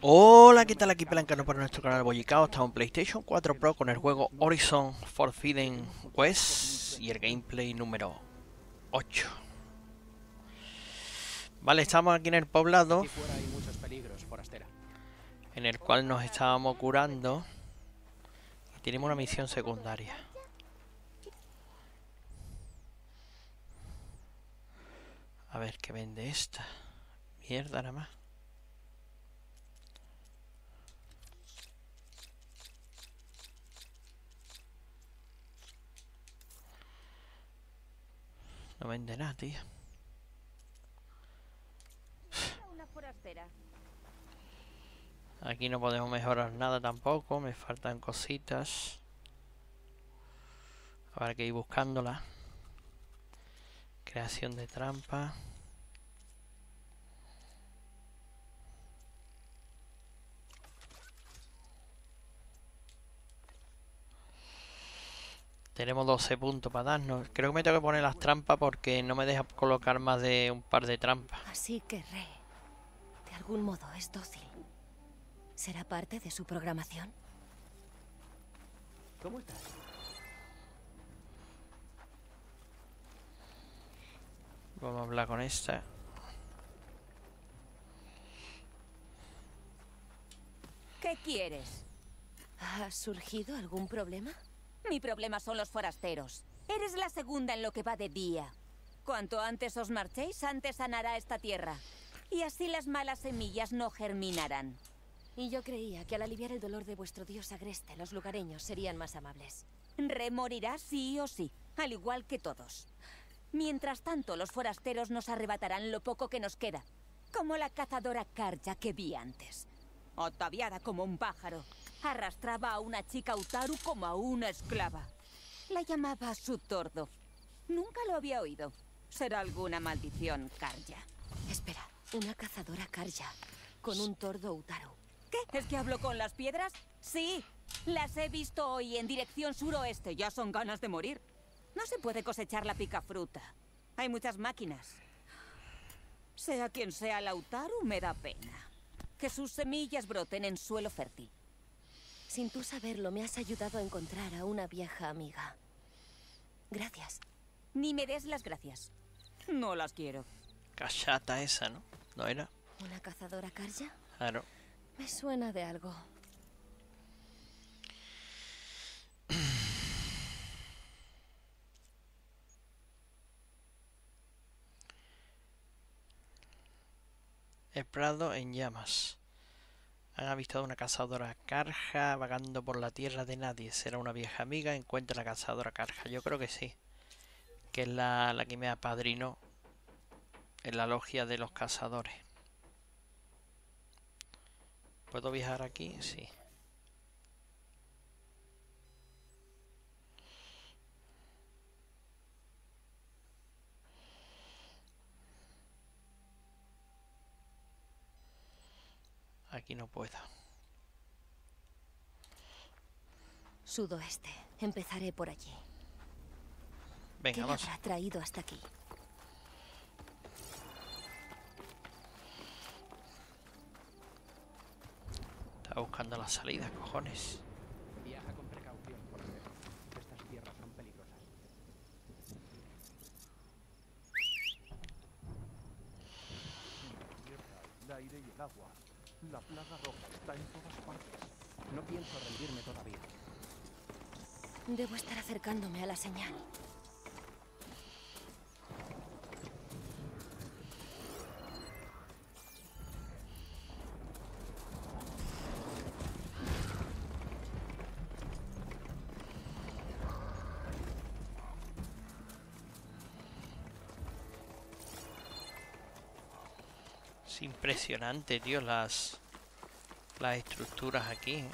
Hola, ¿qué tal? Aquí Pelancano para nuestro canal Boyicao. Estamos en PlayStation 4 Pro con el juego Horizon Forbidden West y el gameplay número 8. Vale, estamos aquí en el poblado en el cual nos estábamos curando y tenemos una misión secundaria. A ver qué vende esta. Mierda nada más. No vende nada, tío. Aquí no podemos mejorar nada tampoco. Me faltan cositas. Habrá que ir buscándola. Creación de trampa. Tenemos 12 puntos para darnos. Creo que me tengo que poner las trampas porque no me deja colocar más de un par de trampas. Así que Re, de algún modo es dócil. ¿Será parte de su programación? ¿Cómo estás? Vamos a hablar con esta. ¿Qué quieres? ¿Ha surgido algún problema? Mi problema son los forasteros. Eres la segunda en lo que va de día. Cuanto antes os marchéis, antes sanará esta tierra. Y así las malas semillas no germinarán. Y yo creía que al aliviar el dolor de vuestro dios agreste, los lugareños serían más amables. Remorirá sí o sí, al igual que todos. Mientras tanto, los forasteros nos arrebatarán lo poco que nos queda. Como la cazadora Karja que vi antes. Ataviada como un pájaro. Arrastraba a una chica Utaru como a una esclava. La llamaba su tordo. Nunca lo había oído. Será alguna maldición, Karja. Espera, una cazadora Karja con un tordo Utaru. ¿Qué? ¿Es que hablo con las piedras? Sí, las he visto hoy en dirección suroeste. Ya son ganas de morir. No se puede cosechar la picafruta. Hay muchas máquinas. Sea quien sea la Utaru, me da pena. Que sus semillas broten en suelo fértil. Sin tú saberlo, me has ayudado a encontrar a una vieja amiga. Gracias. Ni me des las gracias. No las quiero. Cachata esa, ¿no? ¿No era? ¿Una cazadora Karja? Claro. Me suena de algo. El prado en llamas. Han avistado una cazadora carja vagando por la tierra de nadie. Será una vieja amiga. Encuentra la cazadora carja. Yo creo que sí. Que es la, la que me apadrinó en la logia de los cazadores. ¿Puedo viajar aquí? Sí. Aquí no puedo. Sudoeste. Empezaré por allí. Venga, ¿Qué vamos. habrá traído hasta aquí? Estaba buscando la salida, cojones. Viaja con precaución, coronel. Estas tierras son peligrosas. El aire y el agua. La plaga roja está en todas partes. No pienso rendirme todavía. Debo estar acercándome a la señal. Impresionante, tío, las las estructuras aquí. ¿eh?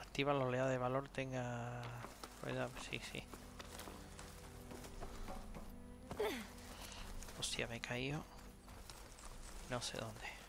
Activa la oleada de valor, tenga sí, sí. Hostia, me he caído. No sé dónde.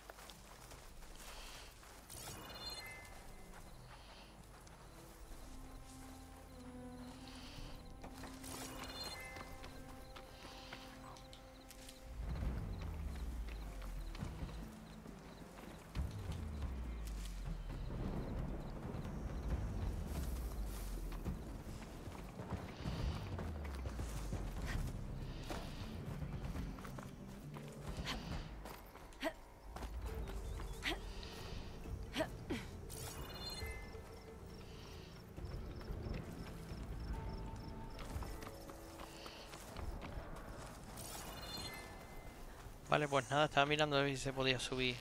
Vale, pues nada, estaba mirando a ver si se podía subir.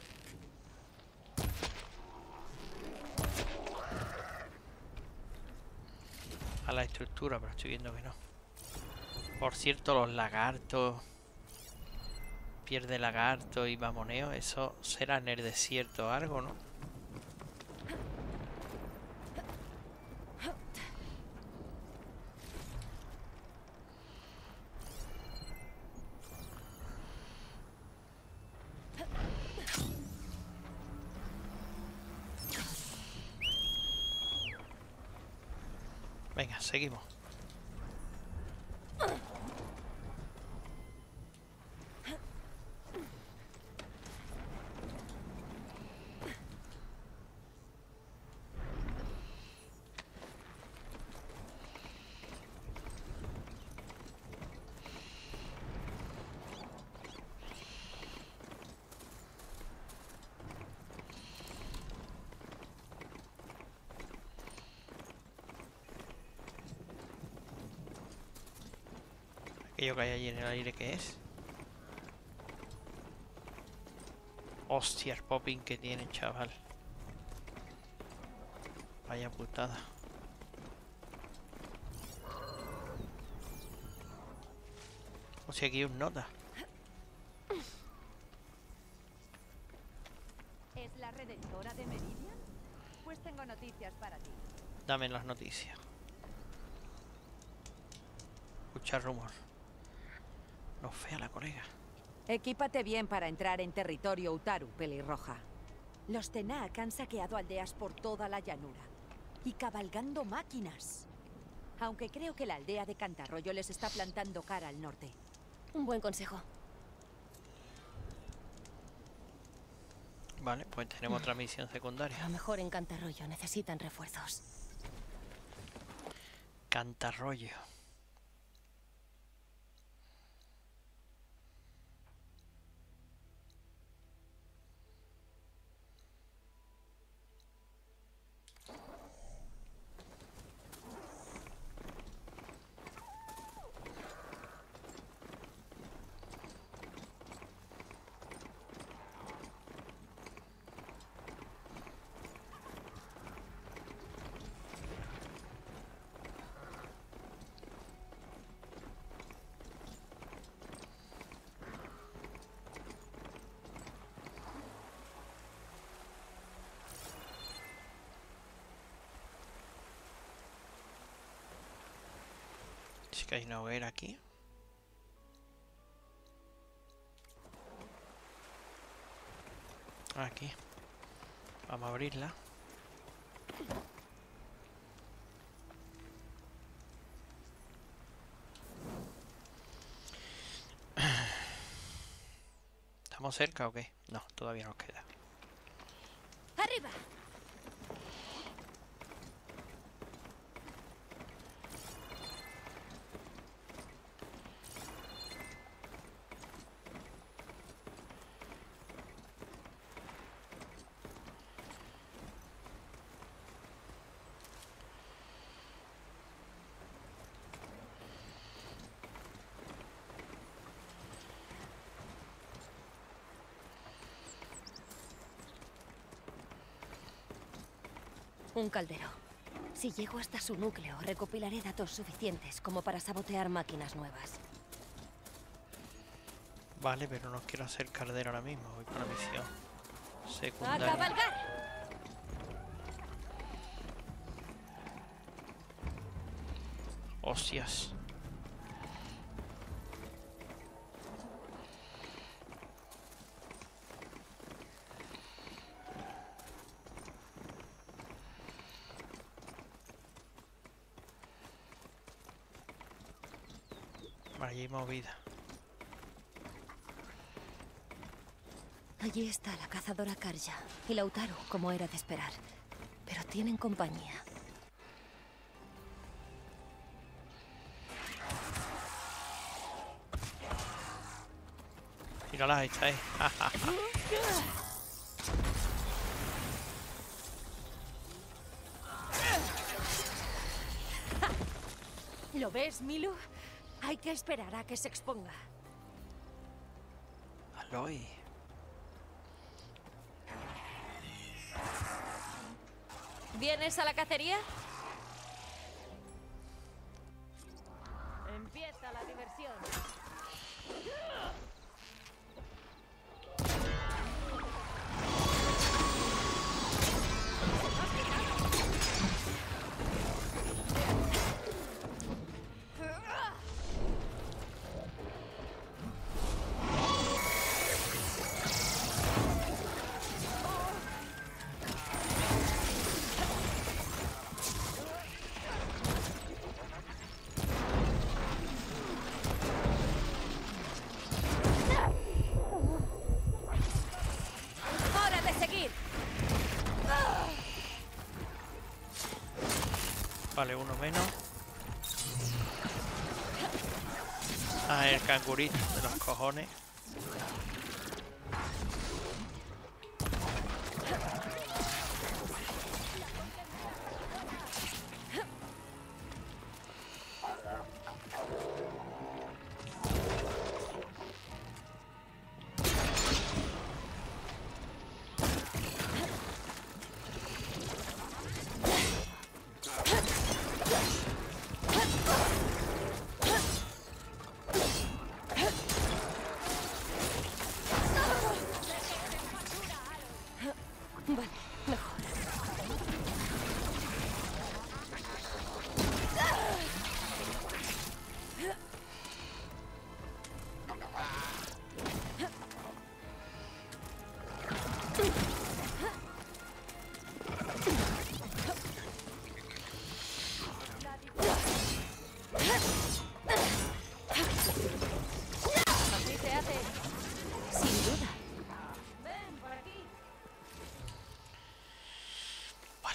A la estructura, pero estoy viendo que no. Por cierto, los lagartos. Pierde lagarto y mamoneo. Eso será en el desierto o algo, ¿no? Venga, seguimos. Aquello que hay allí en el aire, ¿qué es? Hostia, el popping que tiene, chaval. Vaya putada. O sea, aquí hay un nota. ¿Es la redentora de Meridian? Pues tengo noticias para ti. Dame las noticias. Escucha rumor. Colega. Equípate bien para entrar en territorio Utaru, pelirroja. Los Tenak han saqueado aldeas por toda la llanura y cabalgando máquinas. Aunque creo que la aldea de Cantarroyo les está plantando cara al norte. Un buen consejo. Vale, pues tenemos otra misión A secundaria. lo mejor en Cantarroyo necesitan refuerzos. Cantarrollo. Sí que hay una hoguera aquí. Aquí. Vamos a abrirla. ¿Estamos cerca o qué? No, todavía nos queda. ¡Arriba! Un caldero. Si llego hasta su núcleo, recopilaré datos suficientes como para sabotear máquinas nuevas. Vale, pero no quiero hacer cardero ahora mismo. Voy por la misión ¡A secundaria. cabalgar! Hostias. Movida. Allí está la cazadora Karja y Lautaro, como era de esperar. Pero tienen compañía. Mírala, ahí está ahí. ¿Lo ves, Milu? Hay que esperar a que se exponga. Hazlo Voy. ¿Vienes a la cacería? Cangurito de los cojones.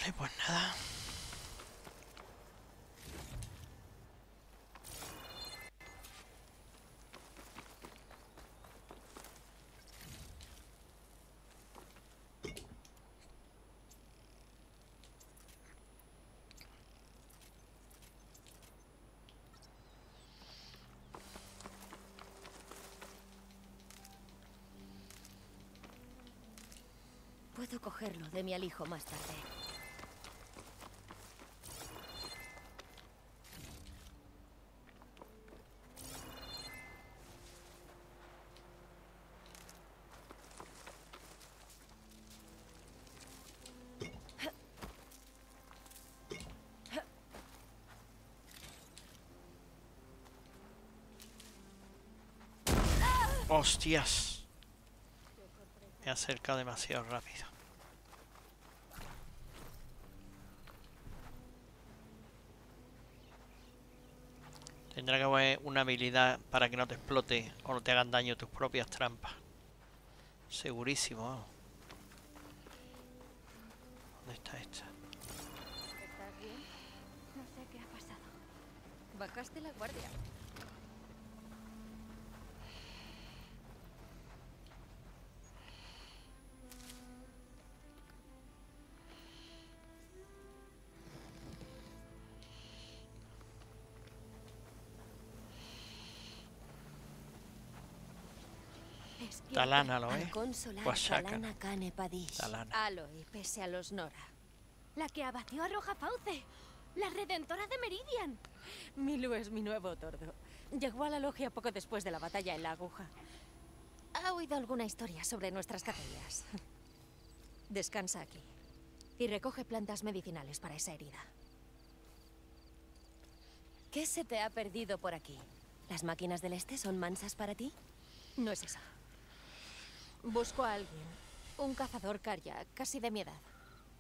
Vale, pues nada. Puedo cogerlo de mi alijo más tarde. ¡Hostias! Me he acercado demasiado rápido. Tendrá que haber una habilidad para que no te explote o no te hagan daño tus propias trampas. Segurísimo. vamos. ¿Dónde está esta? ¿Estás bien? No sé qué ha pasado. Bajaste la guardia. Talana, ¿lo Oaxaca. Talana Kane Padish. Talana. Aloy, pese a los Nora. La que abatió a Roja Fauce. La redentora de Meridian. Milu es mi nuevo tordo. Llegó a la logia poco después de la batalla en la aguja. ¿Ha oído alguna historia sobre nuestras cacerías? Descansa aquí. Y recoge plantas medicinales para esa herida. ¿Qué se te ha perdido por aquí? ¿Las máquinas del este son mansas para ti? No es eso. Busco a alguien. Un cazador Karya, casi de mi edad.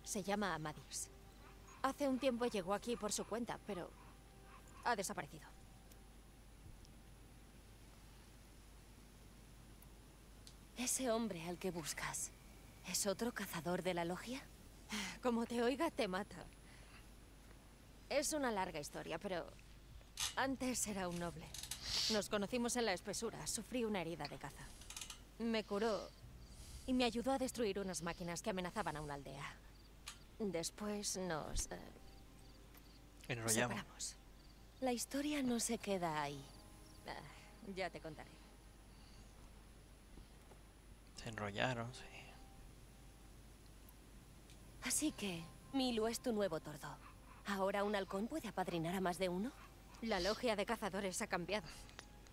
Se llama Amadis. Hace un tiempo llegó aquí por su cuenta, pero ha desaparecido. Ese hombre al que buscas, ¿es otro cazador de la logia? Como te oiga, te mata. Es una larga historia, pero Antes era un noble. Nos conocimos en la espesura. Sufrí una herida de caza. Me curó y me ayudó a destruir unas máquinas que amenazaban a una aldea. después nos eh, Enrollamos. separamos. La historia no se queda ahí. Ah, ya te contaré. Se enrollaron, sí. Así que, Milu es tu nuevo tordo. ¿Ahora un halcón puede apadrinar a más de uno? La logia de cazadores ha cambiado.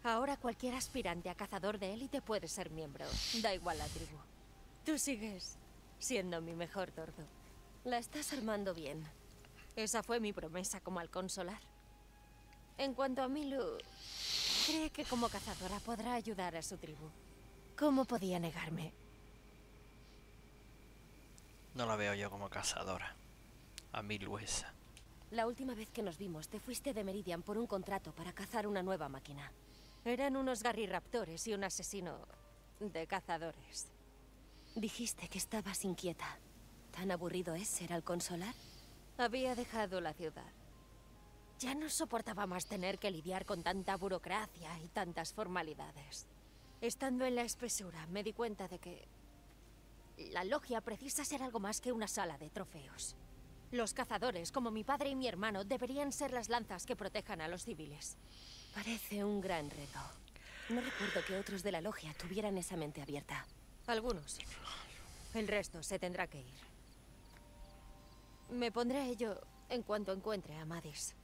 Ahora cualquier aspirante a cazador de élite puede ser miembro. Da igual la tribu. Tú sigues siendo mi mejor tordo. La estás armando bien. Esa fue mi promesa como halcón solar. En cuanto a Milu, cree que como cazadora podrá ayudar a su tribu. ¿Cómo podía negarme? No la veo yo como cazadora. A mi Luesa. La última vez que nos vimos, te fuiste de Meridian por un contrato para cazar una nueva máquina. Eran unos garriraptores y un asesino de cazadores. Dijiste que estabas inquieta. ¿Tan aburrido es ser halcón solar? Había dejado la ciudad. Ya no soportaba más tener que lidiar con tanta burocracia y tantas formalidades. Estando en la espesura, me di cuenta de que la logia precisa ser algo más que una sala de trofeos. Los cazadores, como mi padre y mi hermano, deberían ser las lanzas que protejan a los civiles. Parece un gran reto. No recuerdo que otros de la logia tuvieran esa mente abierta. Algunos. El resto se tendrá que ir. Me pondré a ello en cuanto encuentre a Madis.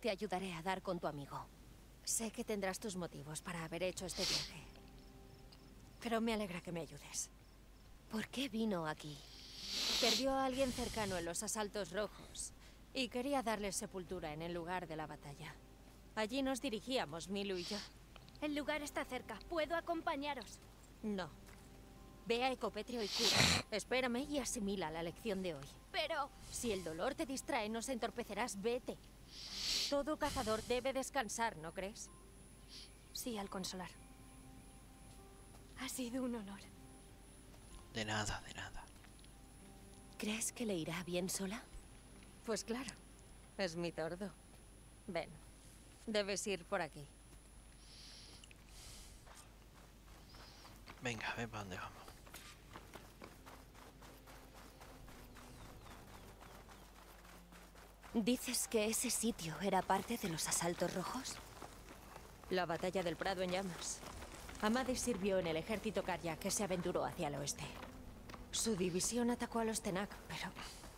Te ayudaré a dar con tu amigo. Sé que tendrás tus motivos para haber hecho este viaje. Pero me alegra que me ayudes. ¿Por qué vino aquí? Perdió a alguien cercano en los asaltos rojos y quería darle sepultura en el lugar de la batalla. Allí nos dirigíamos, Milu y yo. El lugar está cerca. ¿Puedo acompañaros? No. Ve a Ecopetrio y cura. Espérame y asimila la lección de hoy. Pero... Si el dolor te distrae, nos entorpecerás, vete. Todo cazador debe descansar, ¿no crees? Sí, al consolar. Ha sido un honor. De nada, de nada. ¿Crees que le irá bien sola? Pues claro. Es mi tordo. Ven. Debes ir por aquí. Venga, ven para dónde vamos. ¿Dices que ese sitio era parte de los asaltos rojos? La batalla del Prado en llamas. Amadis sirvió en el ejército Karya que se aventuró hacia el oeste. Su división atacó a los Tenak, pero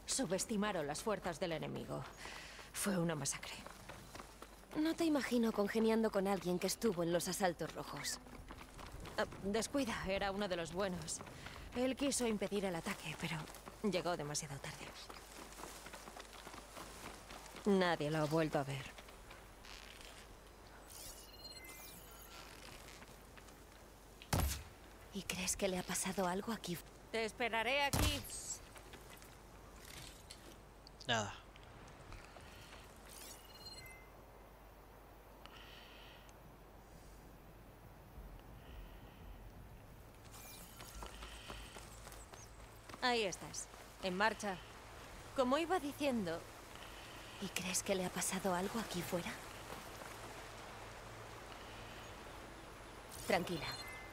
subestimaron las fuerzas del enemigo. Fue una masacre. No te imagino congeniando con alguien que estuvo en los asaltos rojos. Ah, descuida, era uno de los buenos. Él quiso impedir el ataque, pero llegó demasiado tarde. Nadie lo ha vuelto a ver. ¿Y crees que le ha pasado algo aquí? Te esperaré aquí. Nada. Ahí estás, en marcha. Como iba diciendo, ¿Y crees que le ha pasado algo aquí fuera? Tranquila,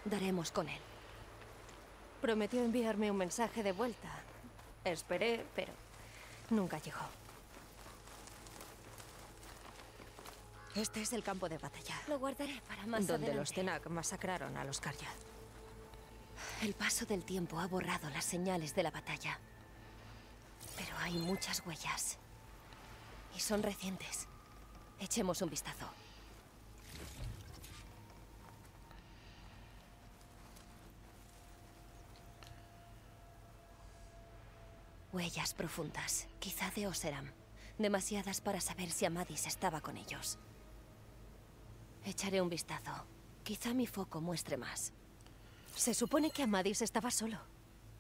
daremos con él. Prometió enviarme un mensaje de vuelta. Esperé, pero nunca llegó. Este es el campo de batalla, Lo guardaré para más donde adelante. los Tenak masacraron a los Karya. El paso del tiempo ha borrado las señales de la batalla. Pero hay muchas huellas. Y son recientes. Echemos un vistazo. Huellas profundas, quizá de Oseram. Demasiadas para saber si Amadis estaba con ellos. Echaré un vistazo. Quizá mi foco muestre más. Se supone que Amadis estaba solo.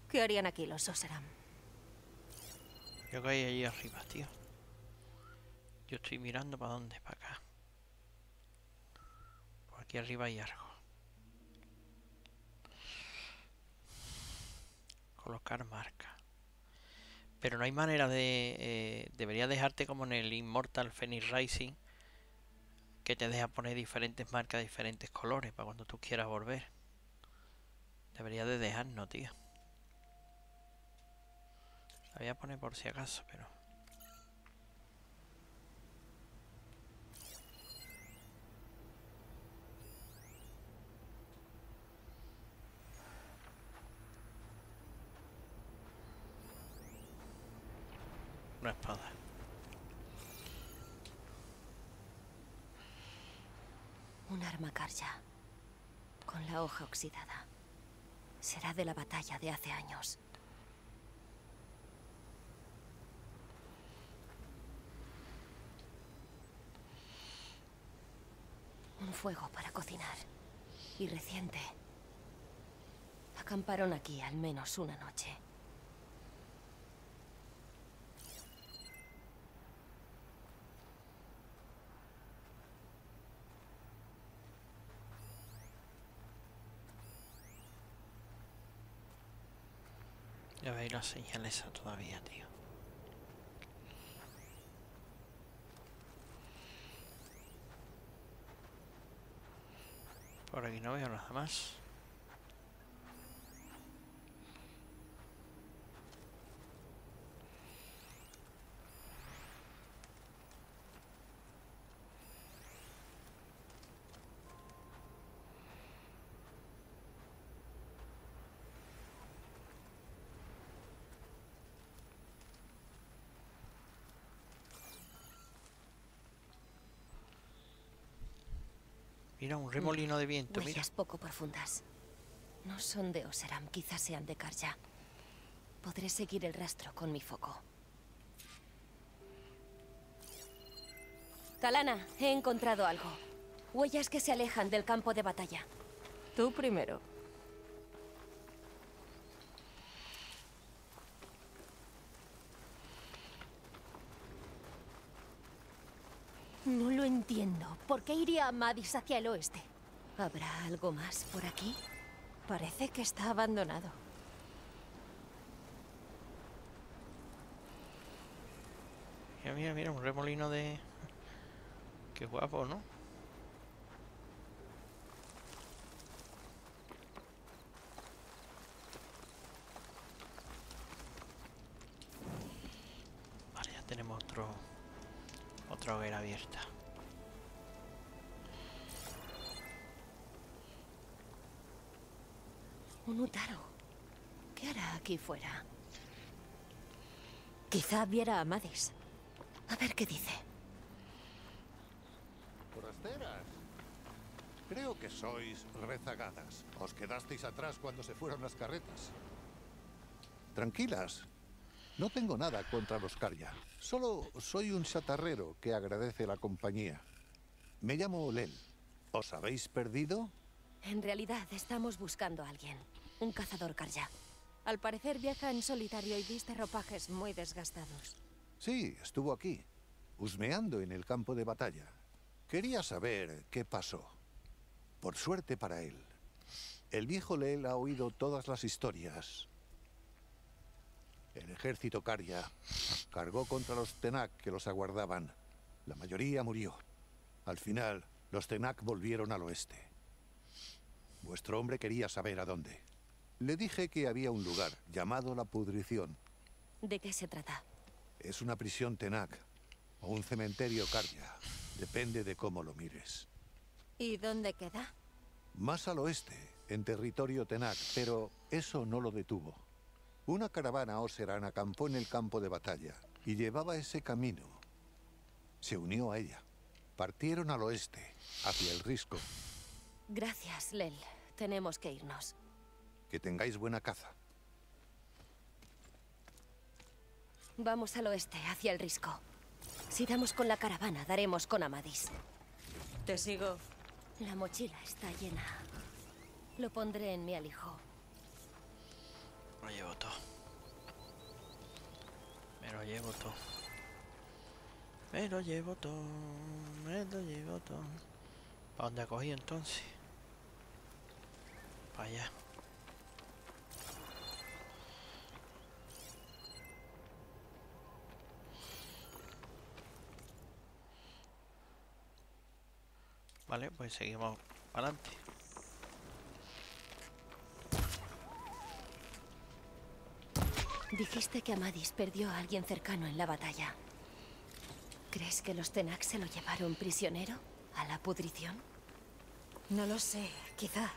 ¿Qué harían aquí los Oseram? Yo caí allí arriba, tío. Yo estoy mirando para dónde, para acá. Por aquí arriba hay algo. Colocar marca. Pero no hay manera de... eh, debería dejarte como en el Immortal Phoenix Rising. Que te deja poner diferentes marcas diferentes colores para cuando tú quieras volver. Debería de dejarnos, tío. La voy a poner por si acaso, pero... Una espada. Un arma carja. Con la hoja oxidada. Será de la batalla de hace años. Un fuego para cocinar. Y reciente. Acamparon aquí al menos una noche. Ya veis la señal esa todavía, tío. Por aquí no veo nada más. Mira, un remolino de viento, mira. Huellas poco profundas. No son de Oseram, quizás sean de Karja. Podré seguir el rastro con mi foco. Kalana, he encontrado algo. Huellas que se alejan del campo de batalla. Tú primero. No lo entiendo. ¿Por qué iría Amadis hacia el oeste? ¿Habrá algo más por aquí? Parece que está abandonado. Mira, mira, mira, un remolino de... Qué guapo, ¿no? Vale, ya tenemos otro... Otra hoguera abierta. Un Utaro. ¿Qué hará aquí fuera? Quizá viera a Amadis. A ver qué dice. Forasteras. Creo que sois rezagadas. Os quedasteis atrás cuando se fueron las carretas. Tranquilas. No tengo nada contra los Karya. Solo soy un chatarrero que agradece la compañía. Me llamo Lel. ¿Os habéis perdido? En realidad estamos buscando a alguien. Un cazador Karja. Al parecer viaja en solitario y viste ropajes muy desgastados. Sí, estuvo aquí, husmeando en el campo de batalla. Quería saber qué pasó. Por suerte para él, el viejo Lel ha oído todas las historias. El ejército Karya cargó contra los Tenak que los aguardaban. La mayoría murió. Al final, los Tenak volvieron al oeste. Vuestro hombre quería saber a dónde. Le dije que había un lugar llamado La Pudrición. ¿De qué se trata? Es una prisión Tenak o un cementerio Karya. Depende de cómo lo mires. ¿Y dónde queda? Más al oeste, en territorio Tenak, pero eso no lo detuvo. Una caravana Oseran acampó en el campo de batalla y llevaba ese camino. Se unió a ella. Partieron al oeste, hacia el risco. Gracias, Lel. Tenemos que irnos. Que tengáis buena caza. Vamos al oeste, hacia el risco. Si damos con la caravana, daremos con Amadis. Te sigo. La mochila está llena. Lo pondré en mi alijo. Lo llevo todo. Me lo llevo todo. Me lo llevo todo. Me lo llevo todo. ¿Para dónde ha entonces? Para allá. Vale, pues seguimos para adelante. Dijiste que Amadis perdió a alguien cercano en la batalla. ¿Crees que los Tenak se lo llevaron prisionero? ¿A la pudrición? No lo sé, quizá.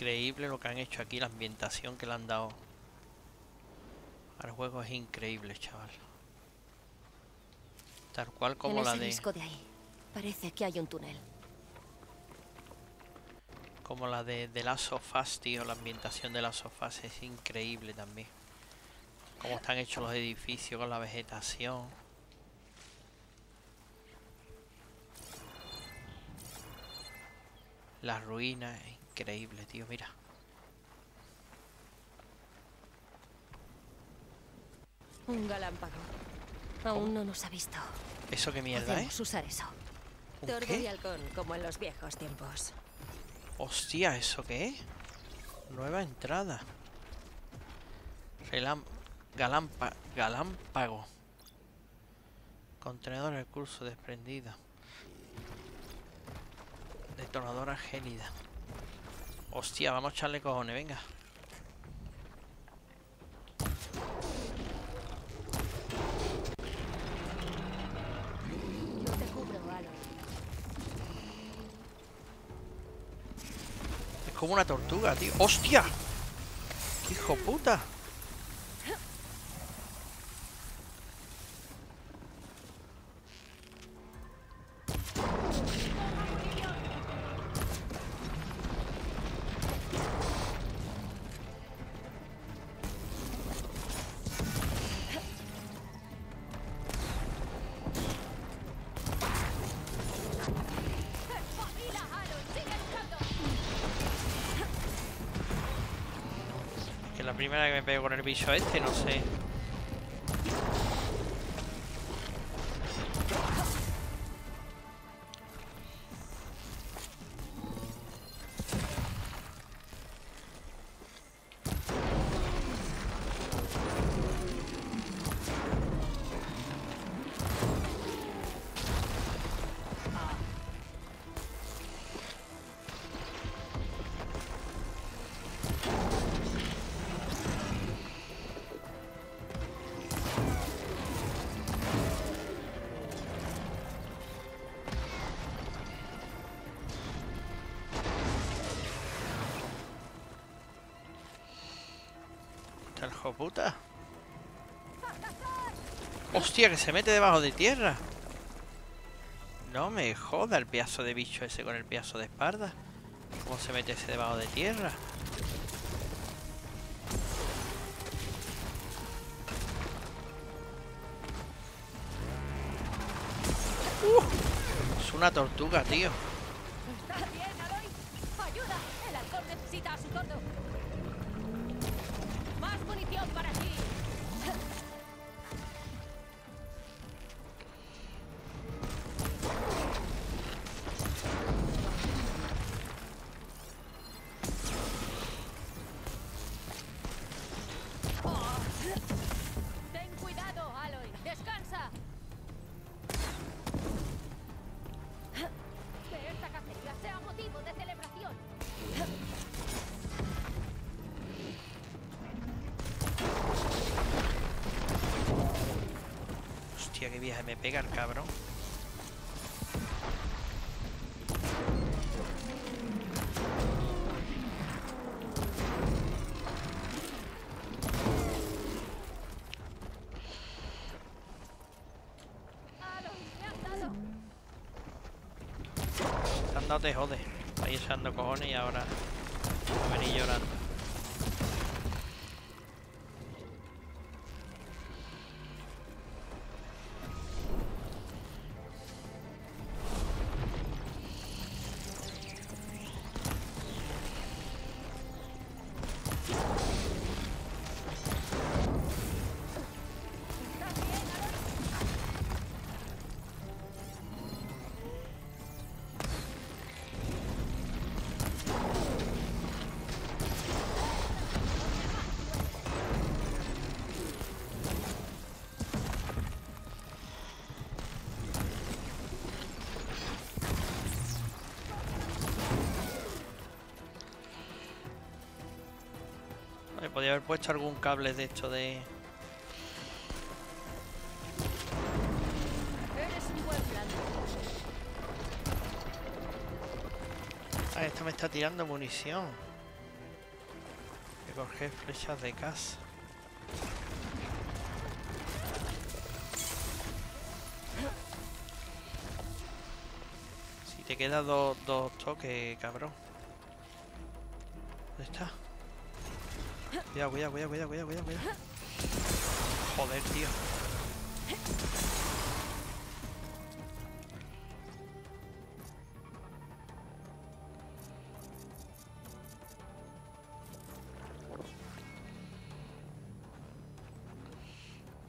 Increíble lo que han hecho aquí, la ambientación que le han dado al juego es increíble, chaval. Tal cual como en la de de ahí, parece que hay un túnel. como la de The Last of Us, tío, la ambientación de Last of Us es increíble también. Cómo están hechos los edificios con la vegetación. Las ruinas, es increíble, tío, mira. Un galámpago. Aún no nos ha visto. ¿Eso qué mierda Podemos es? usar eso. ¿Un Tordo y halcón, como en los viejos tiempos. Hostia, ¿eso qué? Nueva entrada. Relam galampa galámpago. Contenedor recurso desprendido. Detonadora gélida. Hostia, vamos a echarle cojones, venga. Es como una tortuga, tío. ¡Hostia! ¡Qué ¡Hijo puta! Que la primera que me pego con el bicho este, no sé. Hostia, que se mete debajo de tierra. No me joda el pedazo de bicho ese con el pedazo de espalda. ¿Cómo se mete ese debajo de tierra? Uh, es una tortuga, tío. Te jode. Ahí echando cojones y ahora Me podía haber puesto algún cable de esto de... Ah, esto me está tirando munición. que coger flechas de casa. Si te queda dos, dos toques, cabrón. Cuidado, cuidado, cuidado, cuidado, cuidado, cuidado, cuidado. Joder, tío.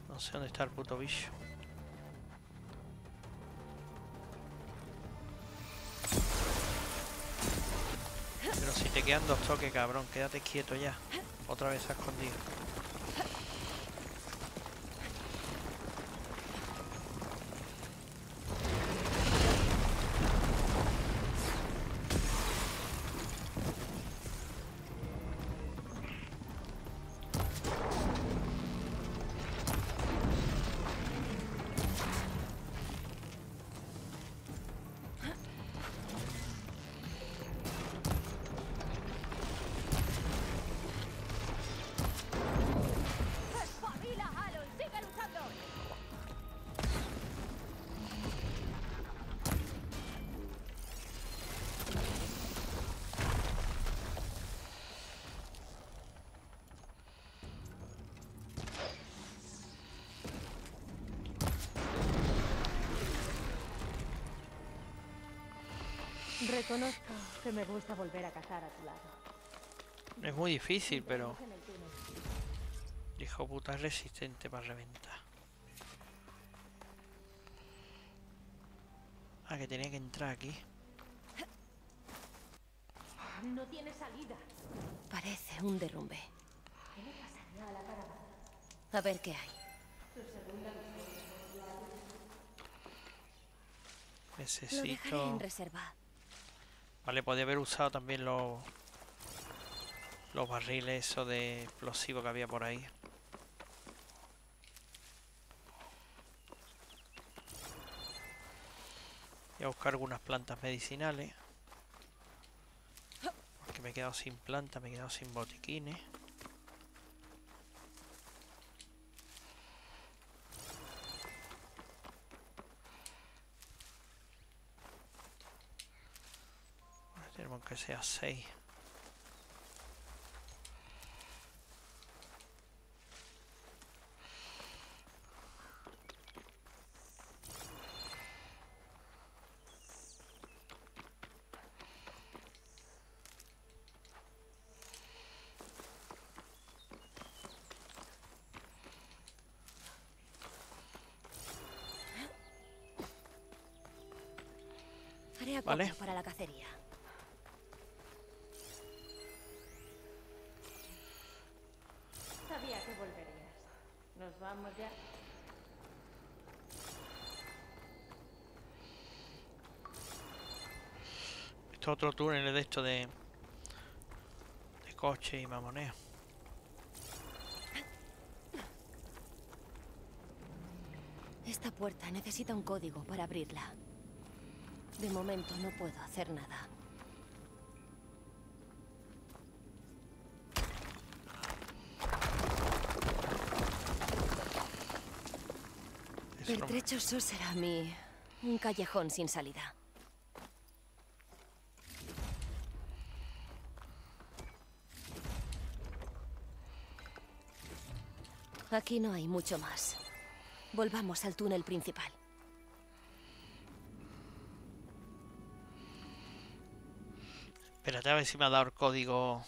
No sé dónde está el puto bicho. Pero si te quedan dos toques, cabrón, quédate quieto ya. Otra vez se ha escondido. Reconozco que me gusta volver a cazar a tu lado. Es muy difícil, pero... Hijo puta es resistente para reventar. Ah, que tenía que entrar aquí. No tiene salida. Parece un derrumbe. A ver qué hay. Lo dejaré Necesito... en reserva. Vale, podía haber usado también los... Los barriles eso de explosivo que había por ahí. Voy a buscar algunas plantas medicinales. Porque me he quedado sin plantas, me he quedado sin botiquines. Bueno, Tenemos que sea otro túnel de esto de... De coche y mamoneo. Esta puerta necesita un código para abrirla. De momento no puedo hacer nada. El trecho será mi... un callejón sin salida. Aquí no hay mucho más. Volvamos al túnel principal. Espérate a ver si me ha dado el código.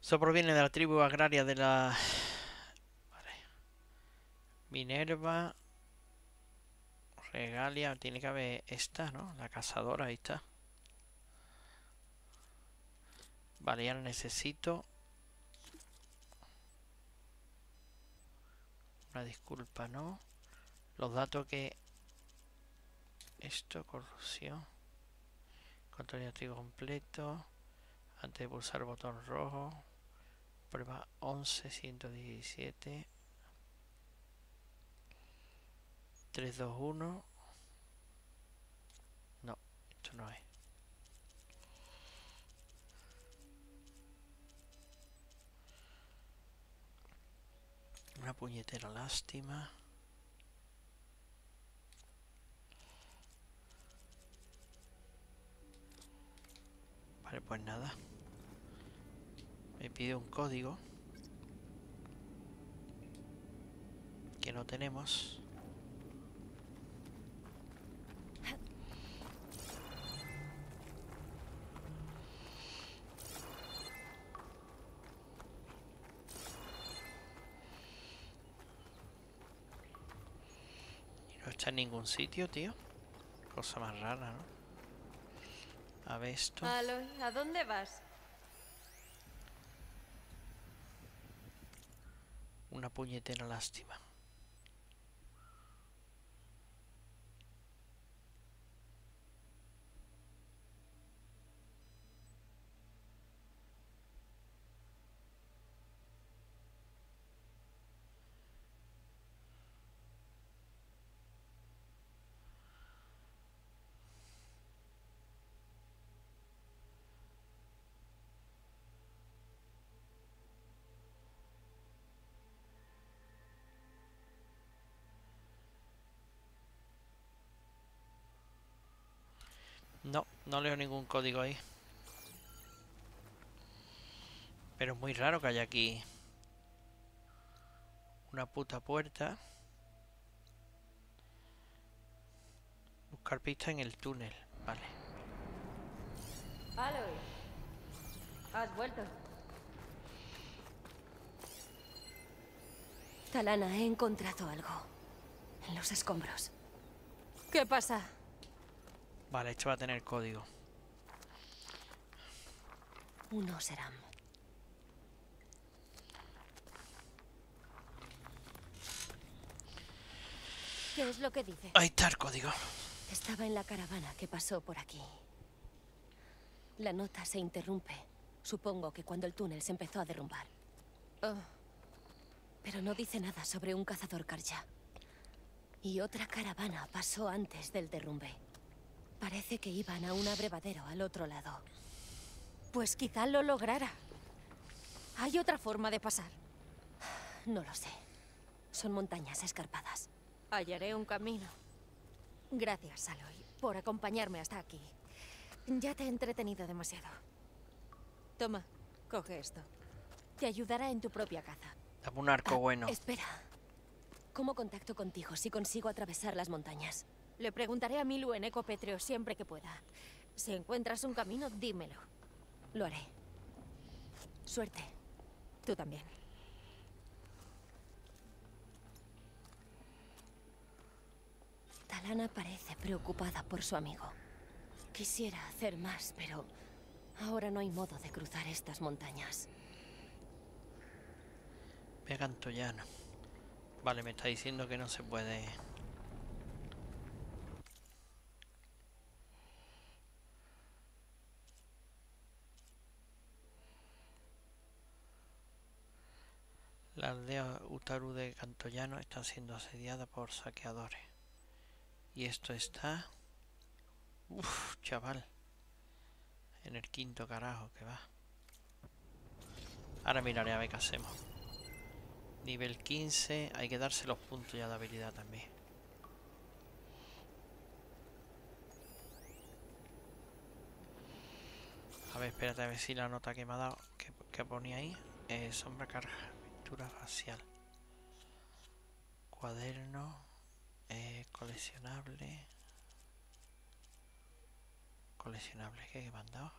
Eso proviene de la tribu agraria de la... Minerva. Regalia. Tiene que haber esta, ¿no? La cazadora, ahí está. Vale, ya lo necesito. Una disculpa, ¿no? Los datos que... Esto, corrupción. Control activo completo. Antes de pulsar el botón rojo. Prueba 11, 117. 3, 2, 1. No, esto no es. Una puñetera lástima. Vale, pues nada. Me pide un código. Que no tenemos. Y no está en ningún sitio, tío. Cosa más rara, ¿no? A ver esto. Aloy, ¿a dónde vas? Una puñetera lástima. No, no leo ningún código ahí. Pero es muy raro que haya aquí una puta puerta. Buscar pista en el túnel, vale. Aloy, has vuelto. Talana, he encontrado algo. En los escombros. ¿Qué pasa? Vale, esto va a tener código. Uno serán. ¿Qué es lo que dice? Ahí está el código. Estaba en la caravana que pasó por aquí. La nota se interrumpe. Supongo que cuando el túnel se empezó a derrumbar. Oh, Pero no dice nada sobre un cazador Karja. Y otra caravana pasó antes del derrumbe. Parece que iban a un abrevadero al otro lado. pues quizá lo lograra. Hay otra forma de pasar. No lo sé. Son montañas escarpadas. Hallaré un camino. Gracias, Aloy, por acompañarme hasta aquí. Ya te he entretenido demasiado. Toma, coge esto. Te ayudará en tu propia caza. Dame un arco Ah, bueno. Espera. ¿Cómo contacto contigo si consigo atravesar las montañas? Le preguntaré a Milu en Ecopetreo siempre que pueda. Si encuentras un camino, dímelo. Lo haré. Suerte. Tú también. Talana parece preocupada por su amigo. Quisiera hacer más, pero ahora no hay modo de cruzar estas montañas. Ve a Cantollano. Vale, me está diciendo que no se puede. La aldea Utaru de Cantollano está siendo asediada por saqueadores. Y esto está... Uf, chaval. En el quinto carajo que va. Ahora miraré a ver qué hacemos. Nivel 15, hay que darse los puntos ya de habilidad también. A ver, espérate a ver si la nota que me ha dado, que, que ponía ahí, eh, sombra carga, pintura. Cuaderno, eh, coleccionable. Coleccionable, ¿qué me han dado?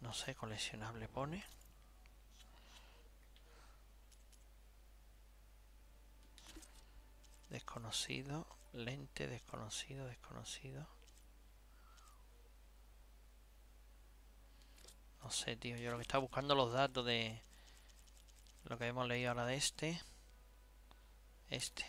No sé, coleccionable pone. Desconocido, lente, desconocido, desconocido. No sé, tío, yo lo que estaba buscando los datos de... Lo que hemos leído ahora de este. Este.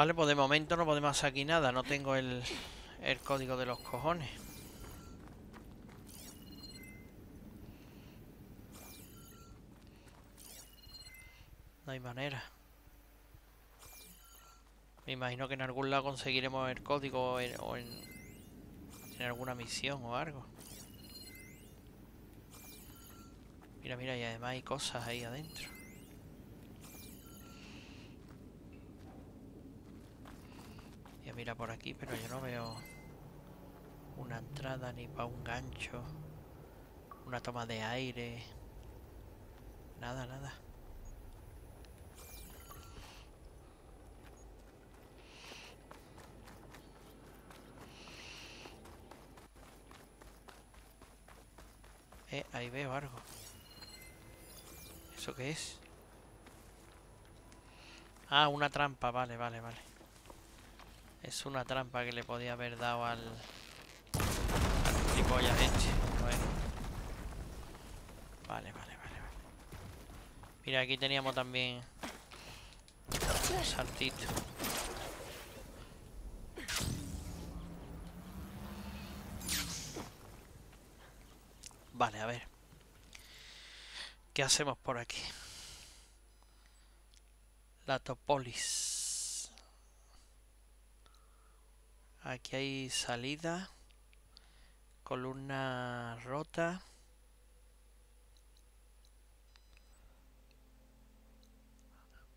Vale, pues de momento no podemos hacer aquí nada. No tengo el, el código de los cojones. No hay manera. Me imagino que en algún lado conseguiremos el código o en, o en, en alguna misión o algo. Mira, mira, y además hay cosas ahí adentro. Mira por aquí, pero yo no veo una entrada ni para un gancho. Una toma de aire. Nada, nada. Eh, ahí veo algo. ¿Eso qué es? Ah, una trampa, vale, vale, vale. Es una trampa que le podía haber dado al... Al tripollas este. Bueno. Vale, vale, vale, vale. Mira, aquí teníamos también... Un saltito. Vale, a ver. ¿Qué hacemos por aquí? Latopolis. Aquí hay salida. Columna rota.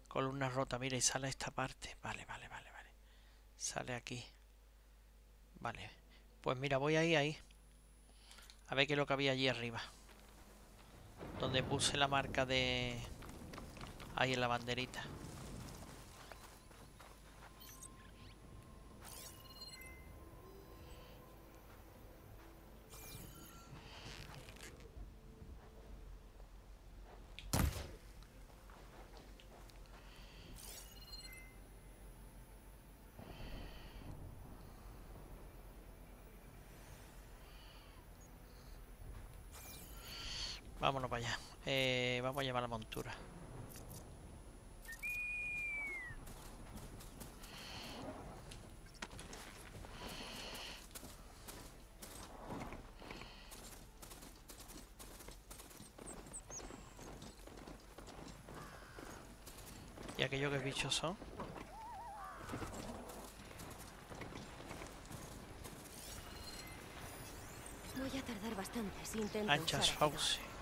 Columna rota, mira, y sale esta parte. Vale, vale, vale, vale. Sale aquí. Vale. Pues mira, voy ahí, ahí. A ver qué es lo que había allí arriba. Donde puse la marca de... Ahí en la banderita. Vámonos para allá. Eh, vamos a llevar la montura. ¿Y aquello que bichos son? Voy a tardar bastante si intento Anchas fauces.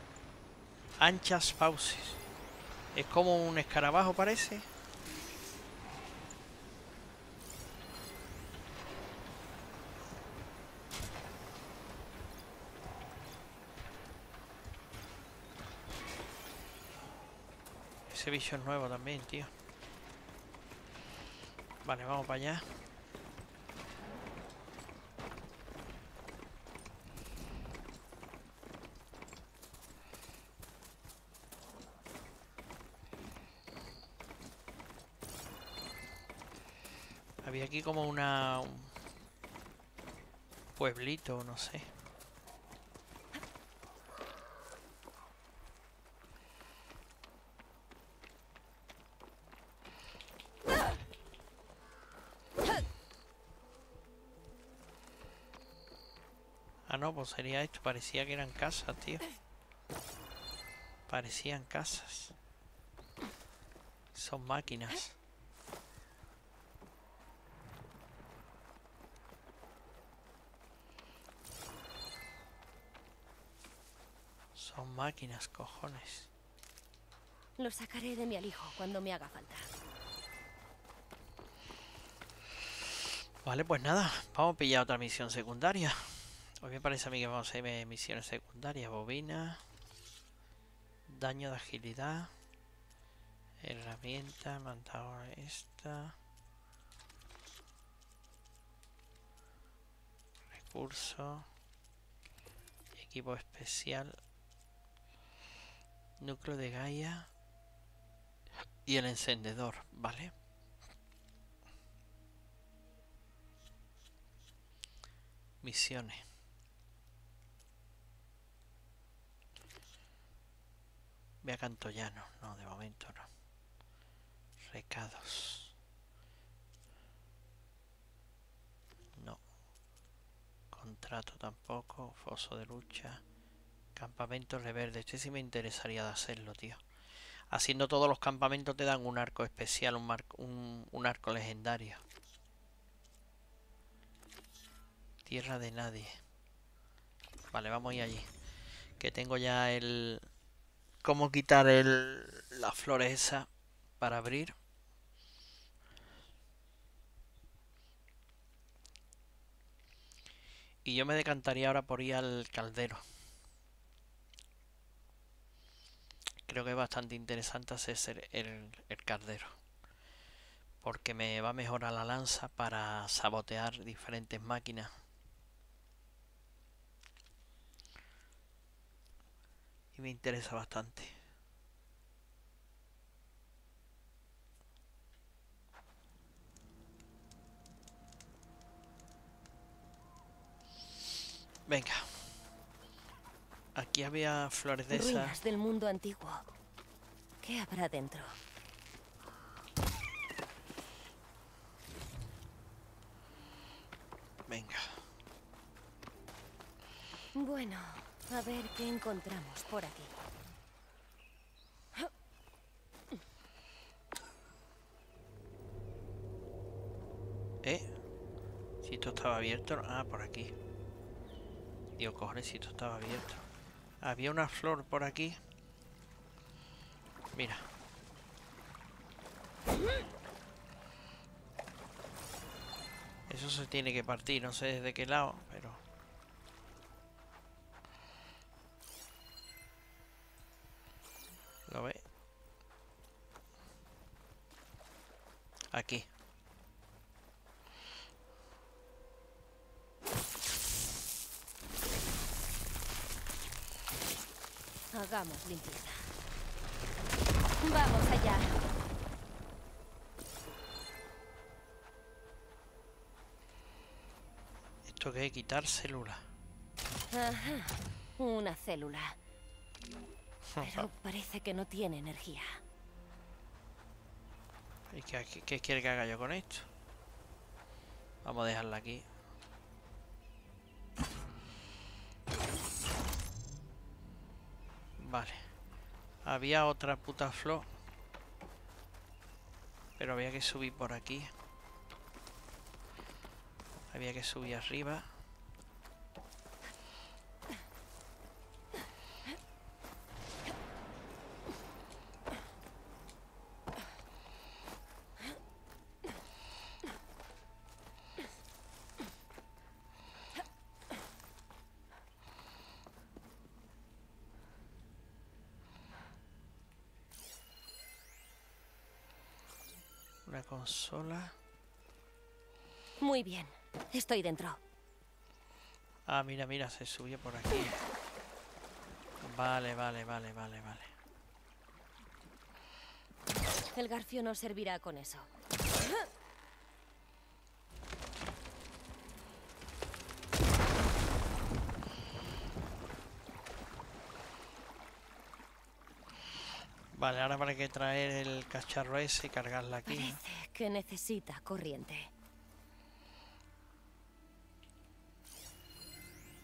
Anchas fauces. Es como un escarabajo parece. Ese bicho es nuevo también, tío. Vale, vamos para allá. Había aquí como una... un pueblito, no sé. Ah, no, pues sería esto. Parecía que eran casas, tío. Parecían casas. Son máquinas. Son máquinas, cojones. Lo sacaré de mi alijo cuando me haga falta. Vale, pues nada, vamos a pillar otra misión secundaria. Hoy me parece a mí que vamos a hacer eh, misiones secundarias. Bobina. Daño de agilidad. Herramienta, mandado esta. Recurso. Equipo especial. Núcleo de Gaia. Y el encendedor, ¿vale? Misiones. Ve a Cantollano. No, de momento no. Recados. No. Contrato tampoco. Foso de lucha. Campamento reverde. Este sí me interesaría de hacerlo, tío. Haciendo todos los campamentos te dan un arco especial, un, arco legendario. Tierra de nadie. Vale, vamos a ir allí. Que tengo ya el... Cómo quitar el... La flores para abrir. Y yo me decantaría ahora por ir al caldero. Creo que es bastante interesante hacer el, el caldero. Porque me va a mejorar la lanza para sabotear diferentes máquinas. me interesa bastante. Venga. Aquí había flores de esas. del mundo antiguo. ¿Qué habrá dentro? Venga. Bueno, a ver qué encontramos por aquí. ¿Eh? Si esto estaba abierto... Ah, por aquí. Dios, cojones, si esto estaba abierto. Había una flor por aquí. Mira. Eso se tiene que partir, no sé desde qué lado, pero... ¿Lo ve? Aquí. Hagamos limpieza. Vamos allá. ¿Esto qué? Quitar célula. Ajá. Una célula. Pero parece que no tiene energía. ¿Y qué, qué, quiere que haga yo con esto? Vamos a dejarla aquí. Vale. Había otra puta flor. Pero había que subir por aquí. Había que subir arriba. Consola. Muy bien, estoy dentro. Ah, mira, mira, se subió por aquí. Vale, vale, vale, vale, vale. El garfio no servirá con eso. Vale, ahora para que traer el cacharro ese y cargarla aquí. Parece que necesita corriente.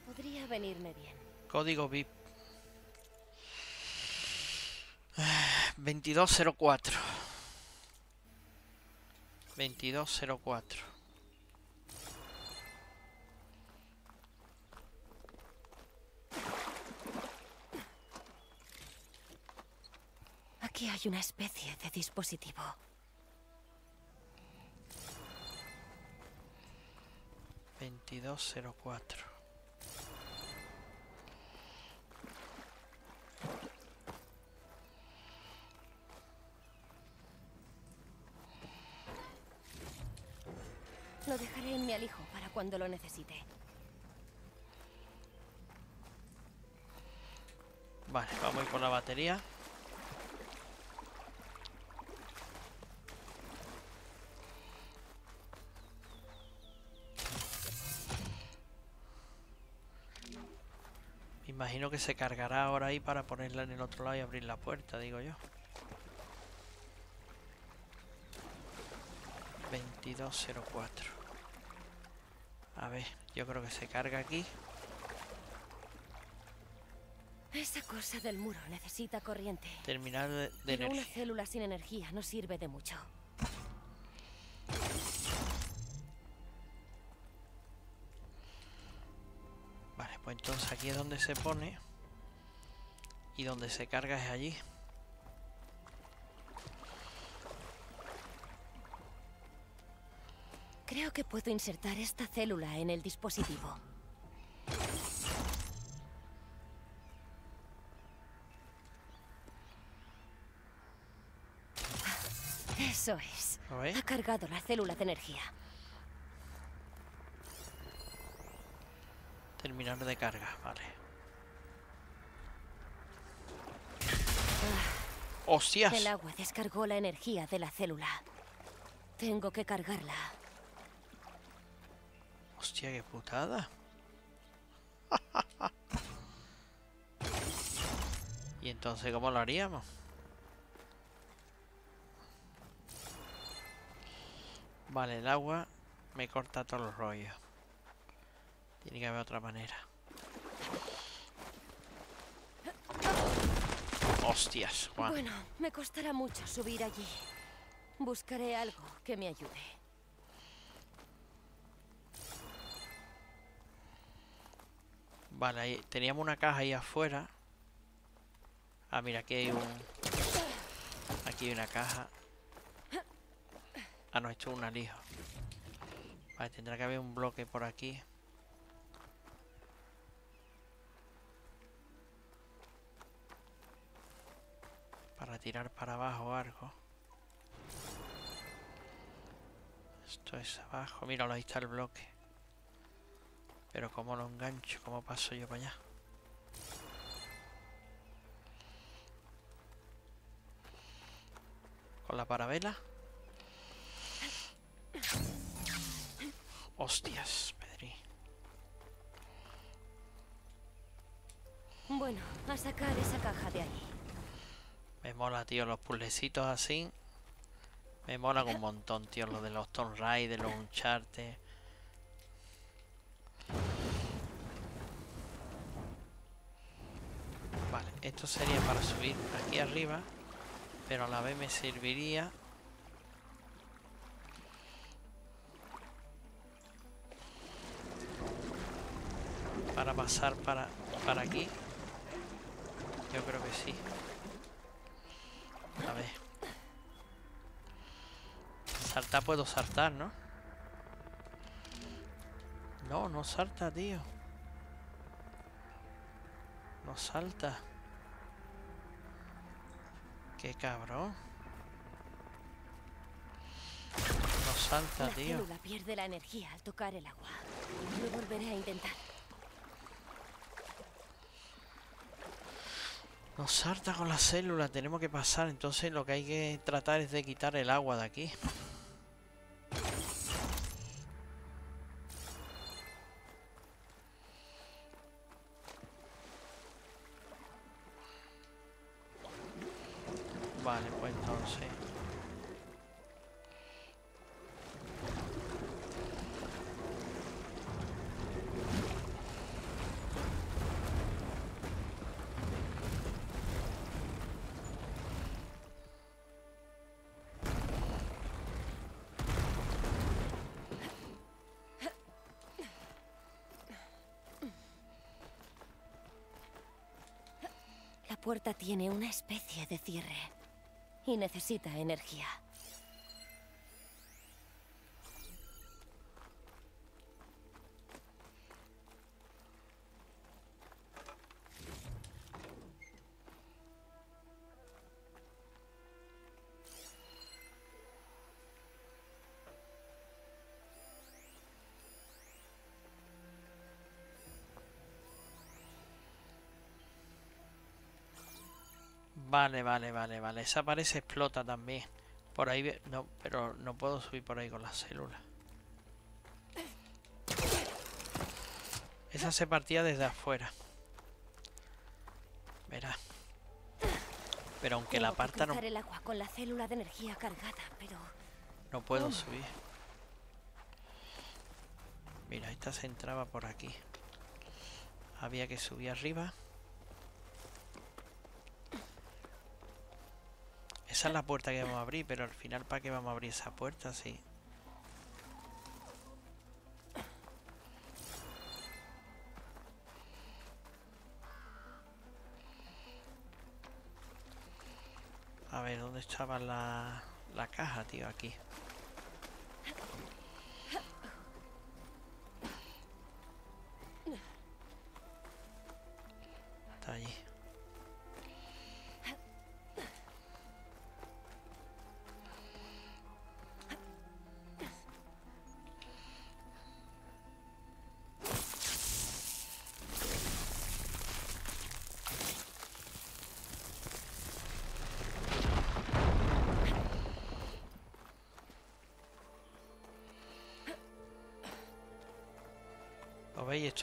Podría venirme bien. Código VIP. 2204. 2204. Aquí hay una especie de dispositivo. Veintidós cero cuatro. Lo dejaré en mi alijo para cuando lo necesite. Vale, vamos a ir por la batería. Imagino que se cargará ahora ahí para ponerla en el otro lado y abrir la puerta, digo yo. 2204. A ver, yo creo que se carga aquí. Esa cosa del muro necesita corriente. Terminal de, de Pero una energía. célula sin energía no sirve de mucho. Aquí es donde se pone. Y donde se carga es allí. Creo que puedo insertar esta célula en el dispositivo. Eso es. Ha cargado la célula de energía. Terminal de carga, vale. ¡Hostias! El agua descargó la energía de la célula. Tengo que cargarla. Hostia, qué putada. ¿Y entonces cómo lo haríamos? Vale, el agua me corta todos los rollos. Tiene que haber otra manera. Hostias, Juan. Bueno, me costará mucho subir allí. Buscaré algo que me ayude. Vale, ahí, teníamos una caja ahí afuera. Ah, mira, aquí hay un... Aquí hay una caja. Ah, no, esto es un alijo. Vale, tendrá que haber un bloque por aquí. Para tirar para abajo algo. Esto es abajo. Míralo, ahí está el bloque. Pero ¿cómo lo engancho? ¿Cómo paso yo para allá? ¿Con la parabela? Hostias, Pedri. Bueno, a sacar esa caja de ahí. Me mola, tío, los puzzlecitos así. Me molan un montón, tío, lo de los Tomb Raider, los Uncharted. Vale, esto sería para subir aquí arriba, pero a la vez me serviría para pasar para, para aquí. Yo creo que sí. A ver. Saltar puedo saltar, ¿no? No, no salta, tío. No salta. Qué cabrón. No salta, La tío. célula pierde la energía al tocar el agua. Lo volveré a intentar. No salta con la célula, tenemos que pasar. Entonces lo que hay que tratar es de quitar el agua de aquí. Puerta tiene una especie de cierre. Y necesita energía. Vale, vale, vale, vale. Esa parece explota también. Por ahí... No, pero no puedo subir por ahí con las células. Esa se partía desde afuera. Verá. Pero aunque la parta no, el agua con la célula de energía cargada, pero... No puedo subir. Mira, esta se entraba por aquí. Había que subir arriba. Esa es la puerta que vamos a abrir, pero al final ¿para qué vamos a abrir esa puerta? Sí. A ver, ¿dónde estaba la, la caja, tío? Aquí.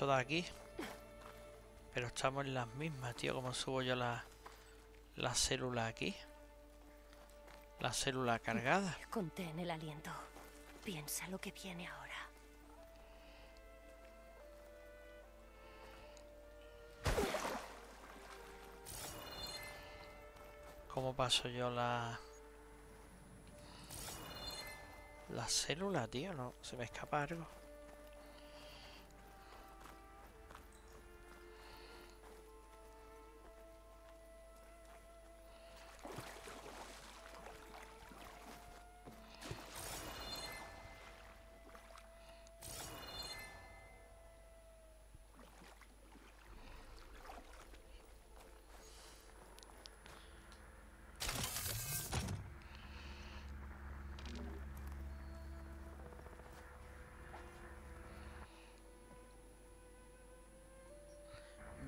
De aquí. Pero estamos en las mismas, tío. ¿Cómo subo yo la, la célula aquí? La célula cargada. Contén el aliento. Piensa lo que viene ahora. ¿Cómo paso yo la... La célula, tío? No, se me escapa algo.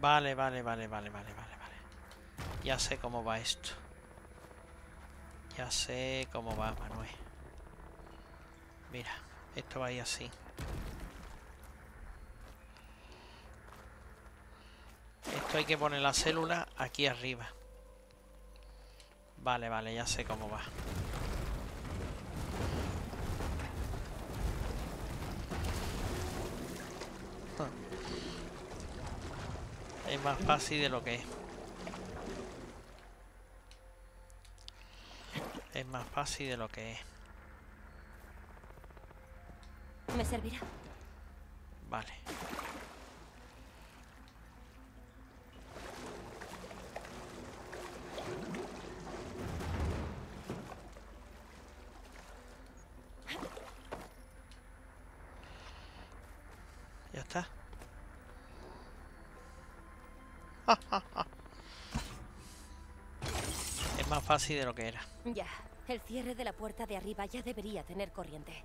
Vale, vale, vale, vale, vale, vale, vale. Ya sé cómo va esto. Ya sé cómo va, Manuel. Mira, esto va ahí así. Esto hay que poner la célula aquí arriba. Vale, vale, ya sé cómo va. Más fácil de lo que es. Es más fácil de lo que es. ¿Me servirá? Vale. Ya está. es más fácil de lo que era. Ya. El cierre de la puerta de arriba ya debería tener corriente.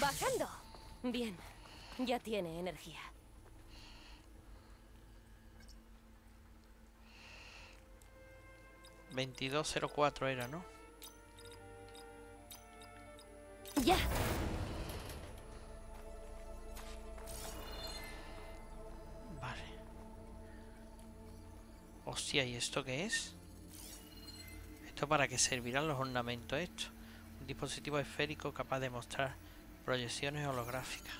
¡Bajando! Bien. Ya tiene energía. Veintidós cero cuatro era, ¿no? ¡Ya! Vale. Hostia, ¿y esto qué es? ¿Esto para qué servirán los ornamentos estos? Un dispositivo esférico capaz de mostrar proyecciones holográficas.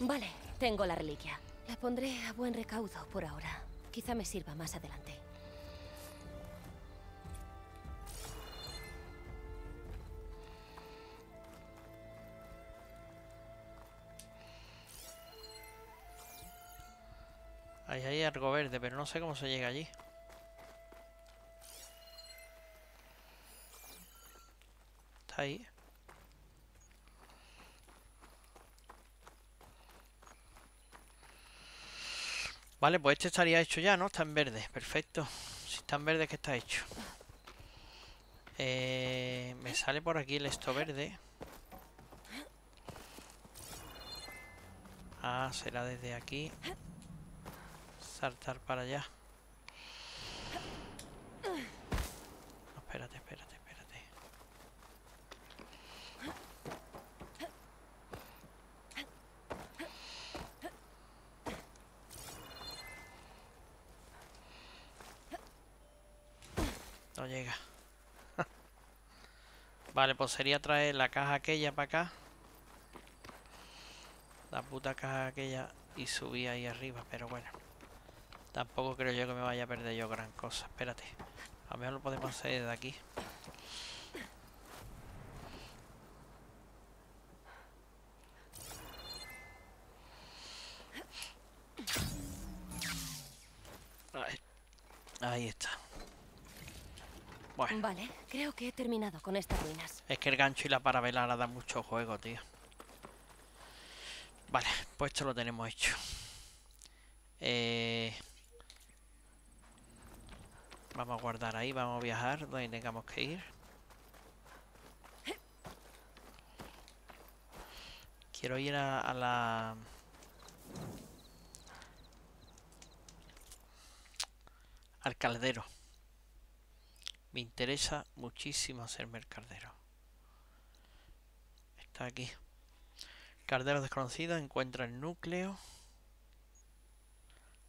Vale, tengo la reliquia. La pondré a buen recaudo por ahora. Quizá me sirva más adelante. Algo verde, pero no sé cómo se llega allí. Está ahí. Vale, pues este estaría hecho ya, ¿no? Está en verde, perfecto. Si está en verde, que está hecho? Eh, me sale por aquí el esto verde. Ah, será desde aquí. Saltar para allá. No, espérate, espérate, espérate. No llega. vale, pues sería traer la caja aquella para acá. La puta caja aquella y subir ahí arriba, pero bueno. Tampoco creo yo que me vaya a perder yo gran cosa. Espérate. A lo mejor lo podemos hacer desde aquí. Ahí, ahí está. Bueno, Vale, creo que he terminado con estas ruinas. es que el gancho y la parabela da mucho juego, tío. Vale, pues esto lo tenemos hecho. Eh, Vamos a guardar ahí, vamos a viajar donde tengamos que ir. Quiero ir a, la... Al caldero. Me interesa muchísimo hacerme el caldero. Está aquí. Cardero desconocido, encuentra el núcleo.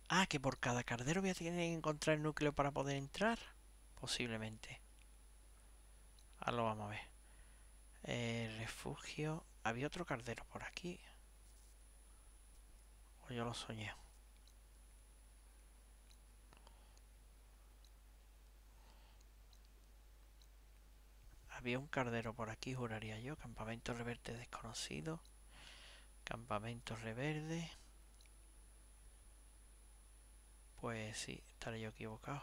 Ah, que por cada cardero voy a tener que encontrar el núcleo para poder entrar. Posiblemente. Ahora lo vamos a ver. Eh, refugio. Había otro cardero por aquí. O yo lo soñé. Había un cardero por aquí, juraría yo. Campamento reverde desconocido. Campamento reverde. Pues sí, estaré yo equivocado.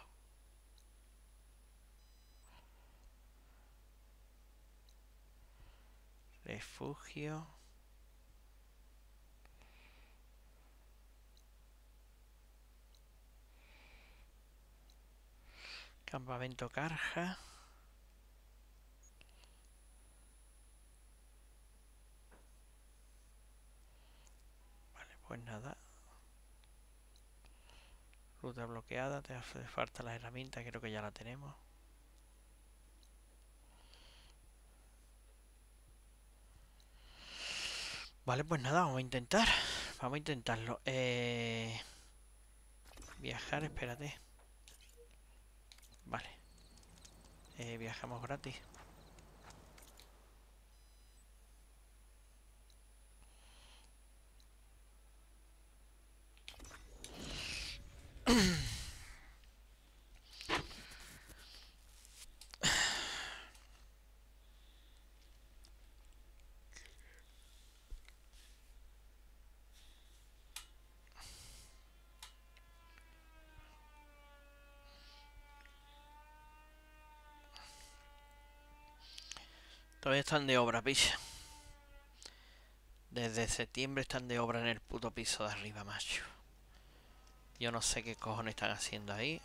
Refugio. Campamento Carja. Vale, pues nada. Bloqueada, te hace falta la herramienta, creo que ya la tenemos. Vale, pues nada, vamos a intentar. Vamos a intentarlo. Eh... Viajar, espérate. Vale. Eh, viajamos gratis. Todavía están de obra, picha. Desde septiembre están de obra en el puto piso de arriba, macho. Yo no sé qué cojones están haciendo ahí.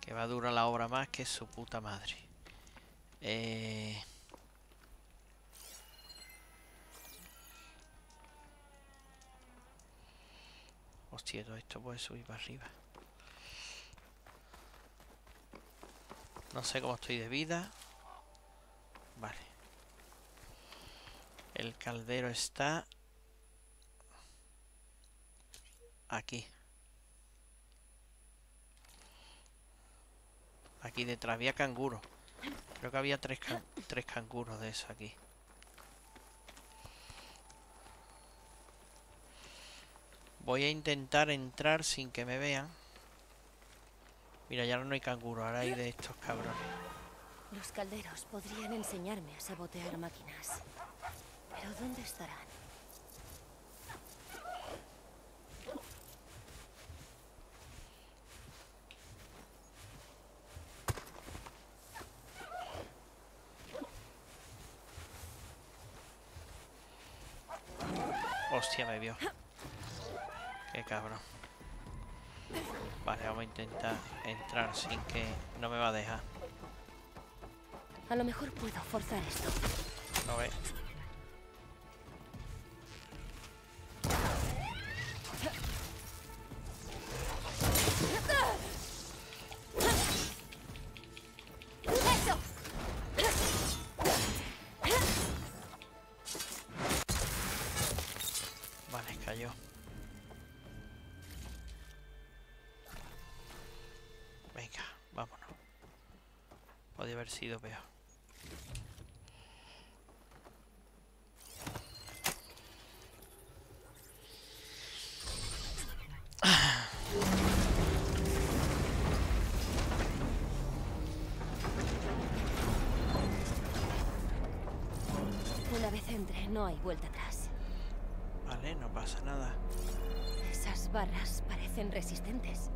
Que va a durar la obra más que su puta madre. Eh... Hostia, todo esto puede subir para arriba. No sé cómo estoy de vida. Vale. El caldero está aquí. Aquí detrás había canguro. Creo que había tres, tres canguros de eso aquí. Voy a intentar entrar sin que me vean. Mira, ya no hay canguro, ahora hay de estos cabrones. Los calderos podrían enseñarme a sabotear máquinas. Pero ¿dónde estarán? Hostia, me vio. Qué cabrón. Vale, vamos a intentar entrar sin que... No me va a dejar. A lo mejor puedo forzar esto. Ver. ¡Eso! Vale, cayó. Venga, vámonos. Podría haber sido peor. No hay vuelta atrás. Vale, no pasa nada. Esas barras parecen resistentes.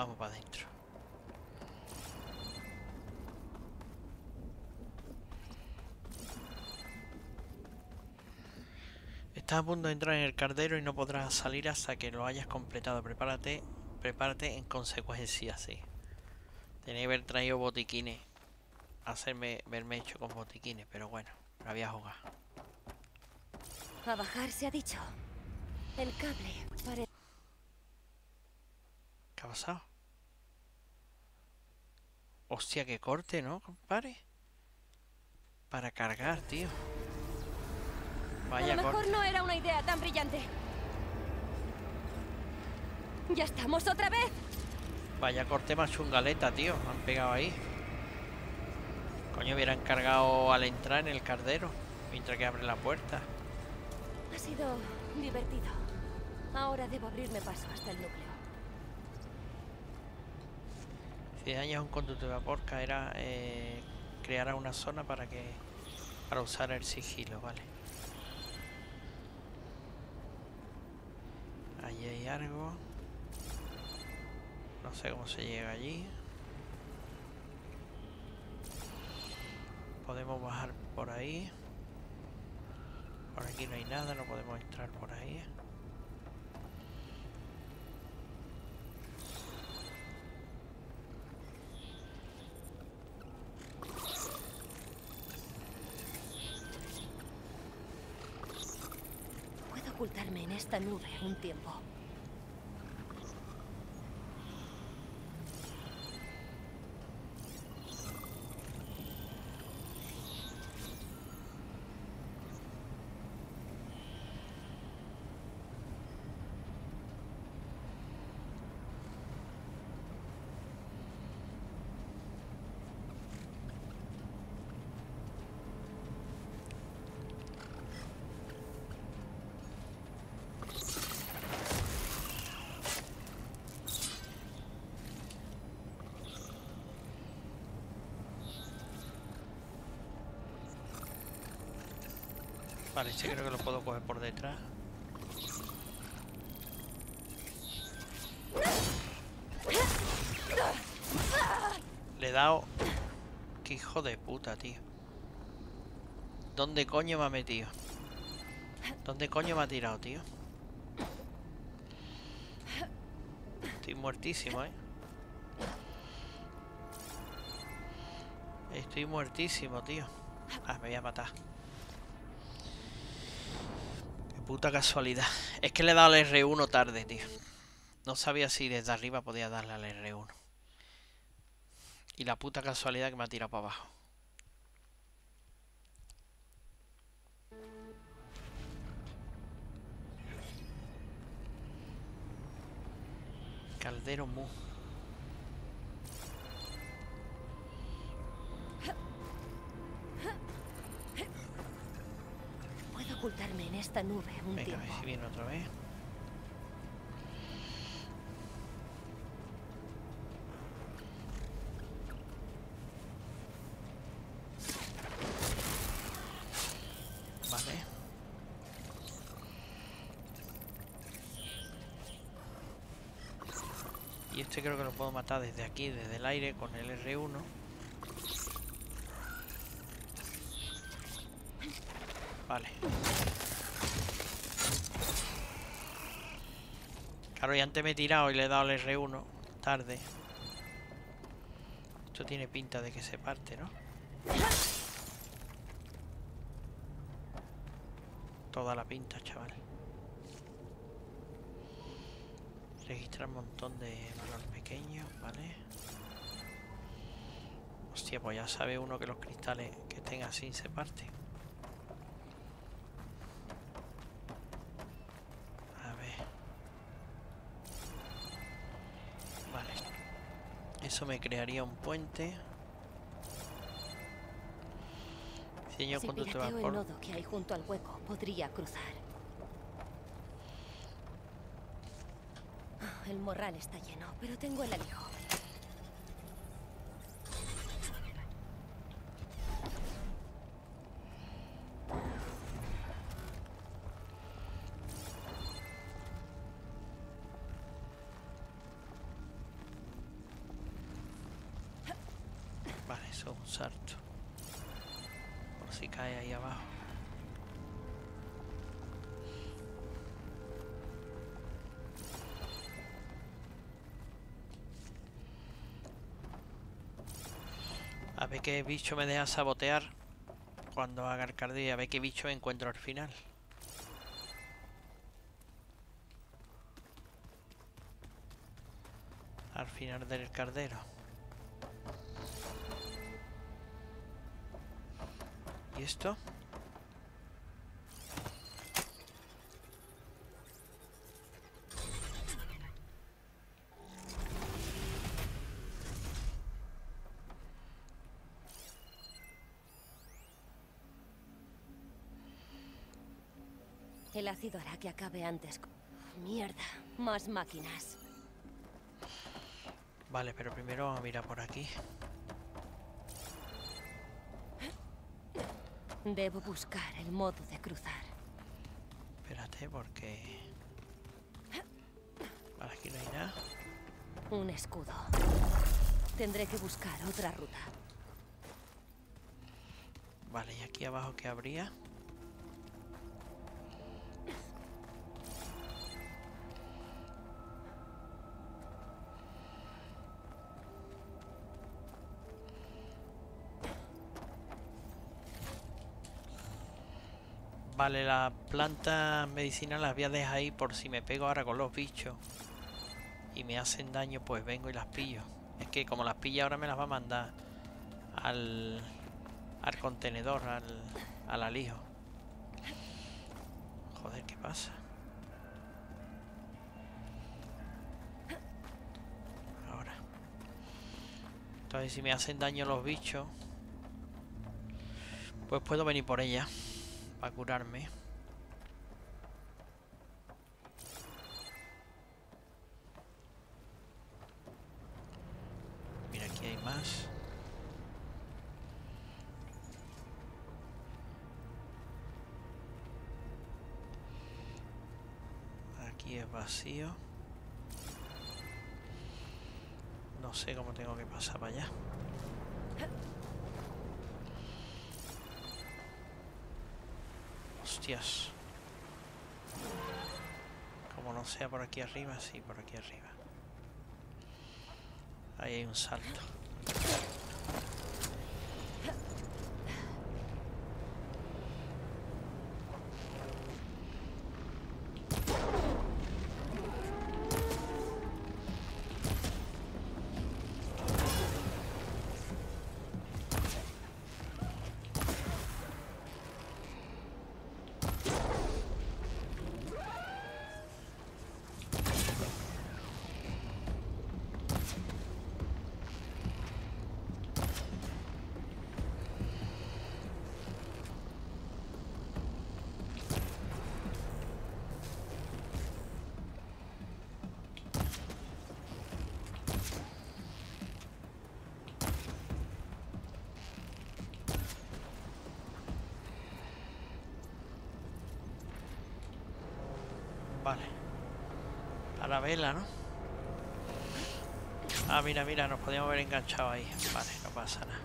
Vamos para adentro. Estás a punto de entrar en el cardero y no podrás salir hasta que lo hayas completado. Prepárate, prepárate en consecuencia, sí. Tenía que haber traído botiquines. Hacerme, verme hecho con botiquines, pero bueno, no había jugado. A bajar se ha dicho. El cable parece... ¿Qué ha pasado? Hostia, que corte, ¿no, compadre? Para cargar, tío. A Vaya lo mejor corte. no era una idea tan brillante. ¡Ya estamos otra vez! Vaya corte más chungaleta, tío. Han pegado ahí. Coño, hubieran cargado al entrar en el cardero. Mientras que abre la puerta. Ha sido divertido. Ahora debo abrirme paso hasta el núcleo. Si dañas un conducto de vapor, caerá. Eh, creará una zona para que. Para usar el sigilo, vale. Allí hay algo. No sé cómo se llega allí. Podemos bajar por ahí. Por aquí no hay nada, no podemos entrar por ahí. Puedo ocultarme en esta nube un tiempo. Vale, este creo que lo puedo coger por detrás. Le he dado... Qué hijo de puta, tío. ¿Dónde coño me ha metido? ¿Dónde coño me ha tirado, tío? Estoy muertísimo, ¿eh? Estoy muertísimo, tío. Ah, me voy a matar. Qué puta casualidad. Es que le he dado al R1 tarde, tío. No sabía si desde arriba podía darle al R1. Y la puta casualidad que me ha tirado para abajo. Caldero Mu. ocultarme en esta nube un Venga, tiempo. a ver si viene otra vez. Vale. Y este creo que lo puedo matar desde aquí, desde el aire, con el R1. Vale. Claro, y antes me he tirado y le he dado el R1. Tarde. Esto tiene pinta de que se parte, ¿no? Toda la pinta, chaval. Registrar un montón de valor pequeño, ¿vale? Hostia, pues ya sabe uno que los cristales que estén así se parten. A ver. Vale. Eso me crearía un puente. Señor Si conductor pirateo el nodo que hay junto al hueco, podría cruzar. Ah, El morral está lleno, pero tengo el alijo. Ver qué bicho me deja sabotear cuando haga y A ver qué bicho encuentro al final. Al final del cardero. ¿Y esto? El ácido hará que acabe antes. Mierda, más máquinas. Vale, pero primero vamos a mirar por aquí. Debo buscar el modo de cruzar. Espérate, porque... Vale, aquí no hay nada. Un escudo. Tendré que buscar otra ruta. Vale, y aquí abajo que habría. Vale, la planta medicinal las voy a dejar ahí por si me pego ahora con los bichos y me hacen daño, pues vengo y las pillo. Es que como las pilla ahora me las va a mandar al, al contenedor, al, al alijo. Joder, ¿qué pasa? Ahora. Entonces si me hacen daño los bichos, pues puedo venir por ella para curarme. Mira, aquí hay más. Aquí es vacío. No sé cómo tengo que pasar para allá. Como no sea por aquí arriba, sí, por aquí arriba. Ahí hay un salto. Vale. A la vela, ¿no? Ah, mira, mira, nos podíamos haber enganchado ahí. Vale, no pasa nada.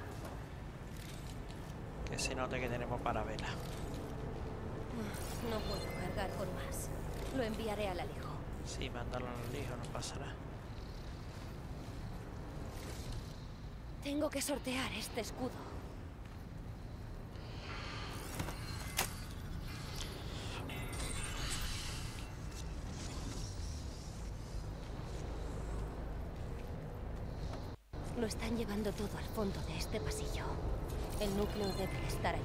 Que se note que tenemos parabela. No puedo cargar con más. Lo enviaré al alijo. Sí, mandarlo al hijo, no pasa nada. Tengo que sortear este escudo. Lo están llevando todo al fondo de este pasillo. El núcleo debe estar allí.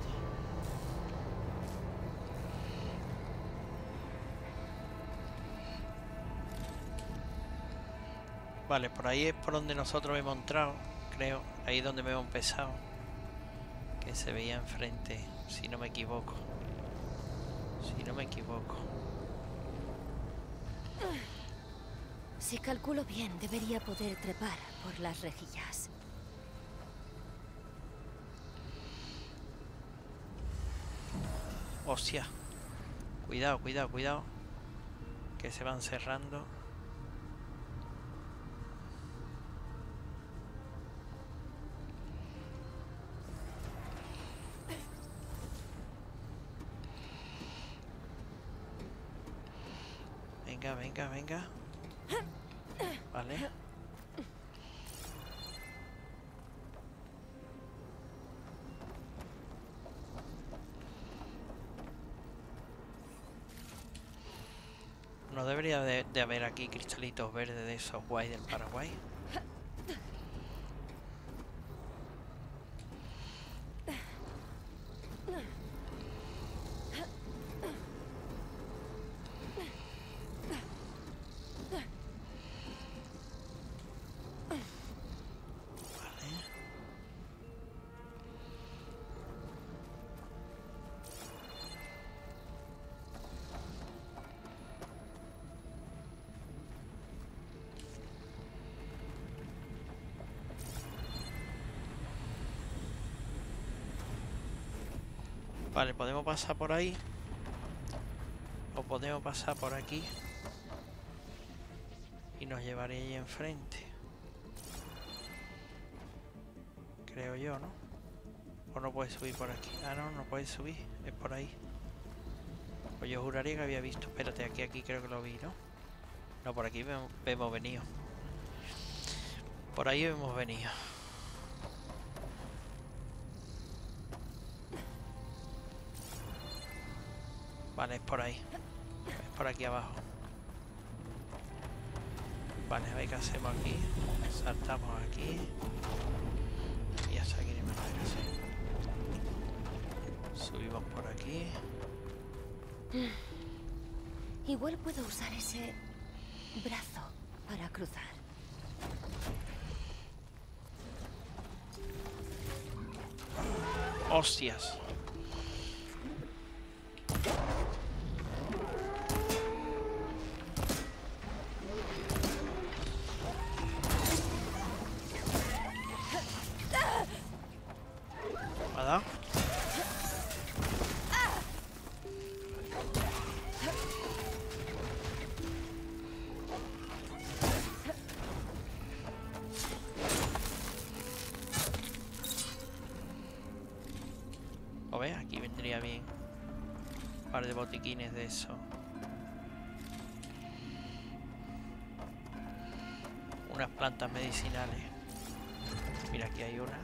Vale, por ahí es por donde nosotros hemos entrado, creo. Ahí es donde me hemos empezado. Que se veía enfrente, si no me equivoco. Si no me equivoco. Si calculo bien, debería poder trepar por las rejillas. Hostia. Cuidado, cuidado, cuidado. Que se van cerrando. De, haber aquí cristalitos verdes de esos guay del Paraguay. Podemos pasar por ahí. O podemos pasar por aquí. Y nos llevaré ahí enfrente. Creo yo, ¿no? O no puedes subir por aquí. Ah, no, no puedes subir. Es por ahí. Pues yo juraría que había visto. Espérate, aquí, aquí creo que lo vi, ¿no? No, por aquí hemos venido. Por ahí hemos venido. Por ahí. Es por aquí abajo. Vale, a ver qué hacemos aquí. Saltamos aquí. Y hasta aquí no hacer. Subimos por aquí. Igual puedo usar ese brazo para cruzar. ¡Hostias! Unas plantas medicinales. Mira, aquí hay una.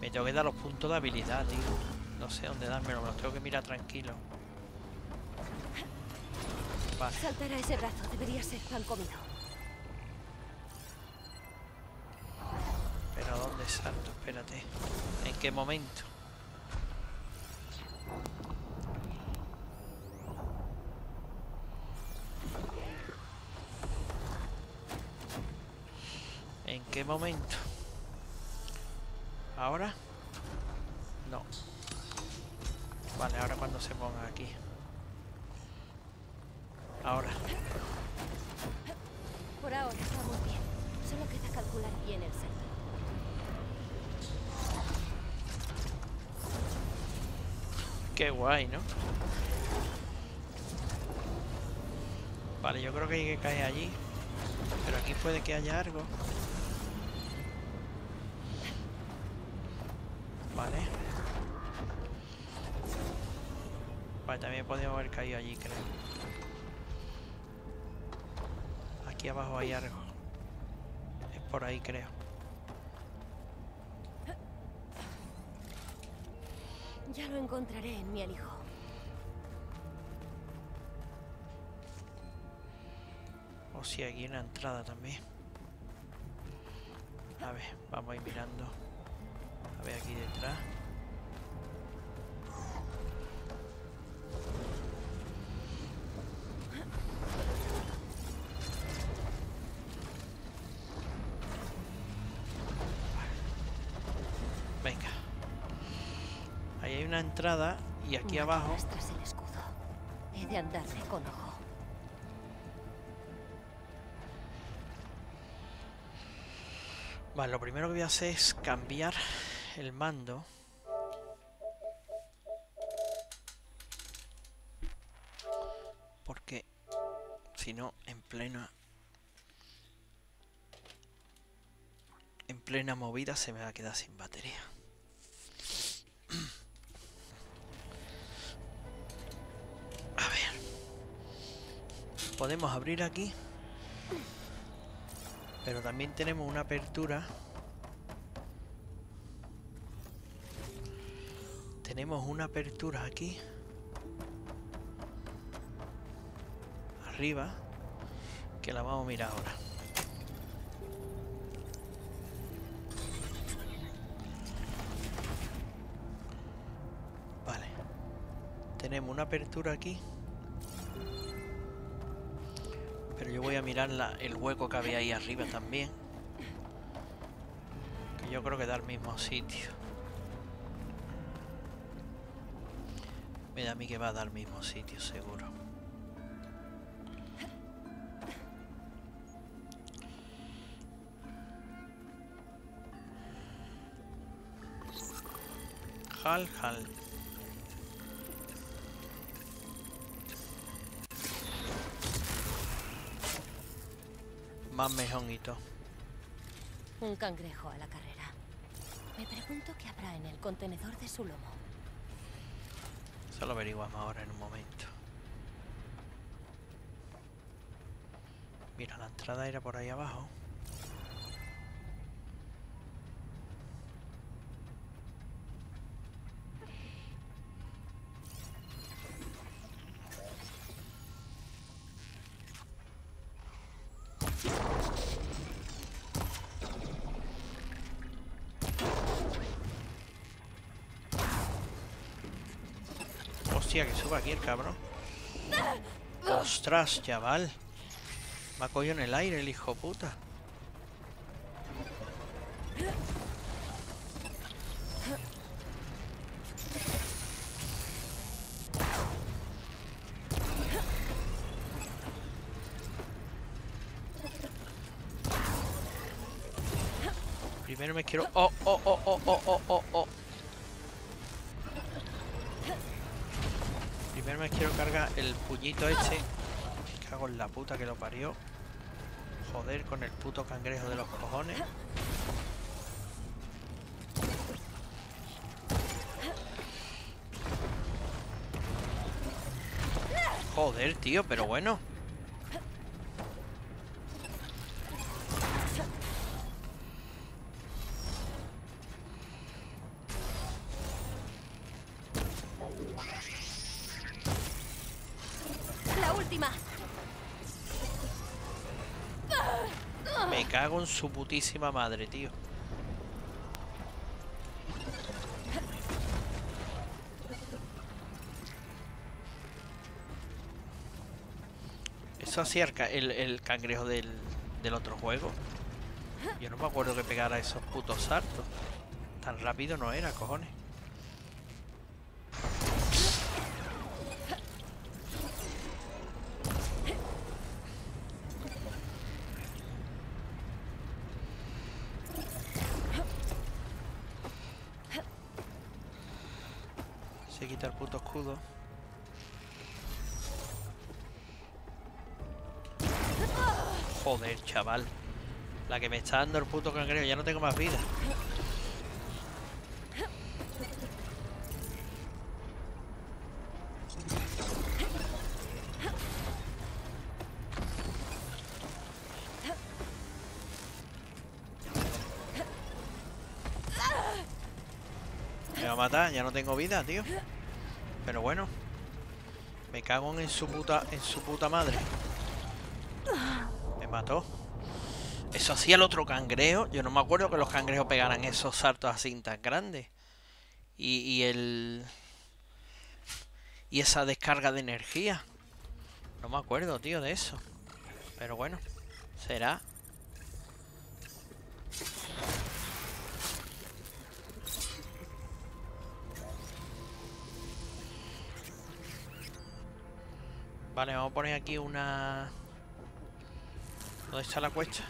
Me tengo que dar los puntos de habilidad, tío. No sé dónde dármelo, me los tengo que mirar tranquilo. Vale. Saltar a ese brazo debería ser pan comido. Qué momento? ¿En qué momento? Qué guay, ¿no? Vale, yo creo que hay que caer allí. Pero aquí puede que haya algo. Vale. Vale, también podríamos haber caído allí, creo. Aquí abajo hay algo. Es por ahí, creo. Ya lo en mi alijo. O si aquí hay una entrada también. A ver, vamos a ir mirando. A ver aquí detrás. Una entrada y aquí No abajo el escudo. He de andarle con ojo. Vale, lo primero que voy a hacer es cambiar el mando. Porque si no, en plena... En plena movida se me va a quedar sin batería. Podemos abrir aquí. Pero también tenemos una apertura. Tenemos una apertura aquí. Arriba. Que la vamos a mirar ahora. Vale. Tenemos una apertura aquí. Pero yo voy a mirar la- el hueco que había ahí arriba también. Que yo creo que da al mismo sitio. Me da a mí que va a dar al mismo sitio, seguro. Hal, hal. Más mejonito. Un cangrejo a la carrera. Me pregunto qué habrá en el contenedor de su lomo. Eso lo averiguamos ahora en un momento. Mira, la entrada era por ahí abajo. Que suba aquí el cabrón. Ostras, chaval. Me ha cogido en el aire el hijo puta. Primero me quiero... Oh, que lo parió. Joder con el puto cangrejo de los cojones. Joder, tío, pero bueno. Su putísima madre, tío. Eso hacía el, el cangrejo del, del otro juego. Yo no me acuerdo que pegara esos putos saltos. Tan rápido no era, cojones. Chaval. La que me está dando el puto cangrejo. Ya no tengo más vida. Me va a matar, ya no tengo vida, tío. Pero bueno. Me cago en su puta, en su puta madre. Me mató. Eso hacía el otro cangrejo. Yo no me acuerdo que los cangrejos pegaran esos saltos así tan grandes. Y el... Y esa descarga de energía. No me acuerdo, tío, de eso. Pero bueno. Será. Vale, vamos a poner aquí una... ¿Dónde está la cuesta?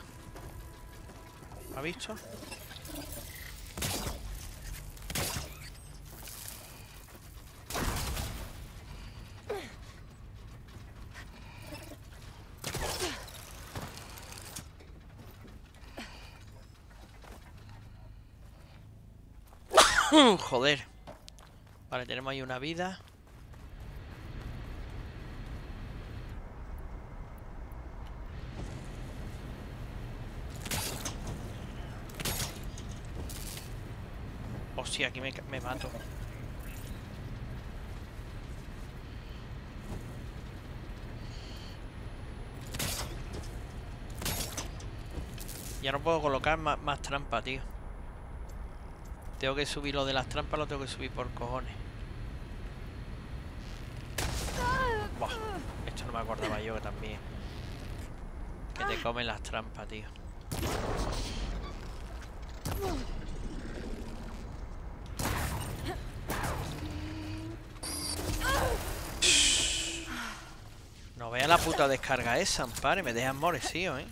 ¿Ha visto? Joder. Vale, tenemos ahí una vida. Hostia, aquí me, mato. Ya no puedo colocar más, más trampa, tío. Tengo que subir lo de las trampas, lo tengo que subir por cojones. Buah, esto no me acordaba yo también. Que te comen las trampas, tío. No vea la puta descarga esa, ampare, me deja morecido, eh.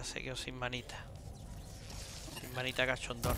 Ya sé que sin manita. Sin manita cachondón.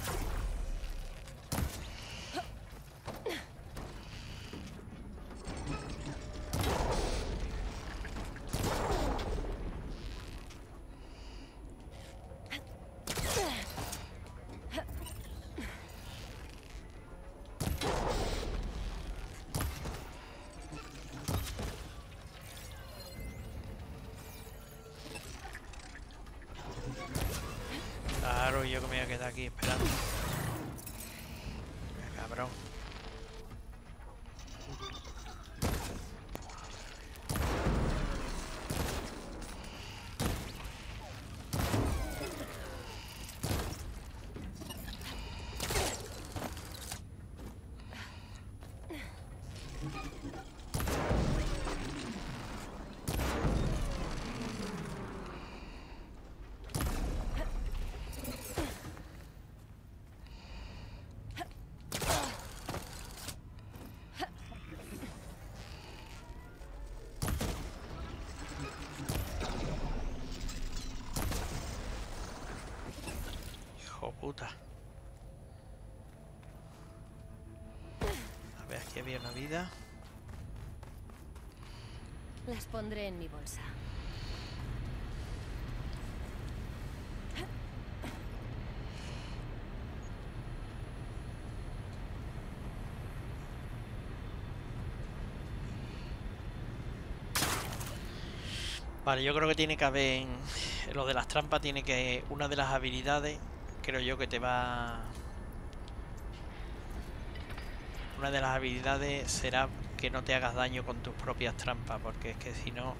Una vida. Las pondré en mi bolsa. Vale, yo creo que tiene que haber... en- Lo de las trampas tiene que... Una de las habilidades, creo yo que te va una de las habilidades será que no te hagas daño con tus propias trampas, porque es que si no...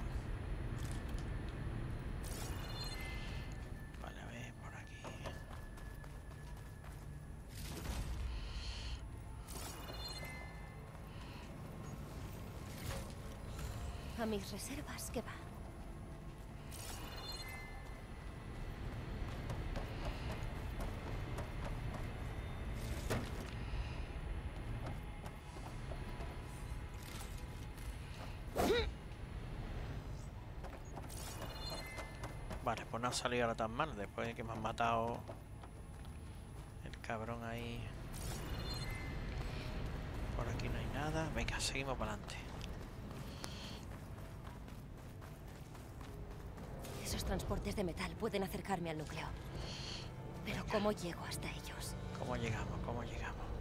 Vale, a ver, por aquí. A mis reservas, que va? No ha salido ahora tan mal después de que me han matado el cabrón ahí. Por aquí no hay nada. Venga, seguimos para adelante. Esos transportes de metal pueden acercarme al núcleo. Pero ¿cómo llego hasta ellos? ¿Cómo llegamos? ¿Cómo llegamos?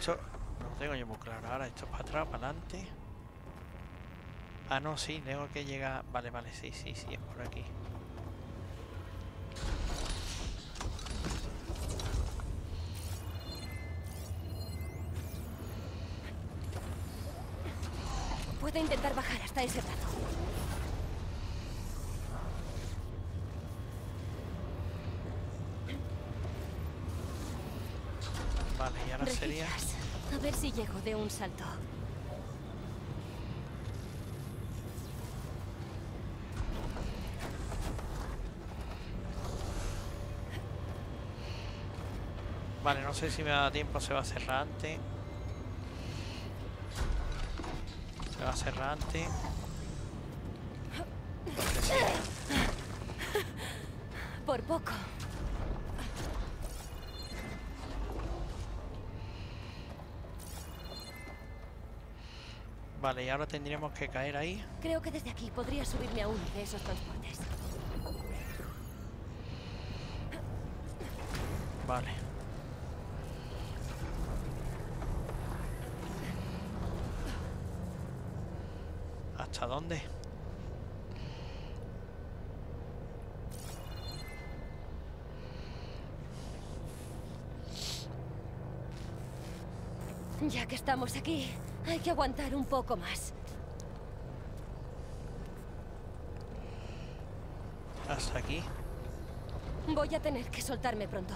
Esto no lo tengo yo muy claro. Ahora esto es para atrás, para adelante. Ah, no, sí, tengo que llegar. Vale, vale, sí, sí, sí, es por aquí. Puedo intentar bajar hasta ese brazo. Vale, y ahora sería. Rejillas. A ver si llego de un salto. Vale, no sé si me da tiempo, se va a cerrar antes. Se va a cerrar antes. Porque sí. Por poco. Vale, y ahora tendríamos que caer ahí. Creo que desde aquí podría subirme a uno de esos transportes. Vale. ¿Hasta dónde? Ya que estamos aquí, hay que aguantar un poco más. Hasta aquí. Voy a tener que soltarme pronto.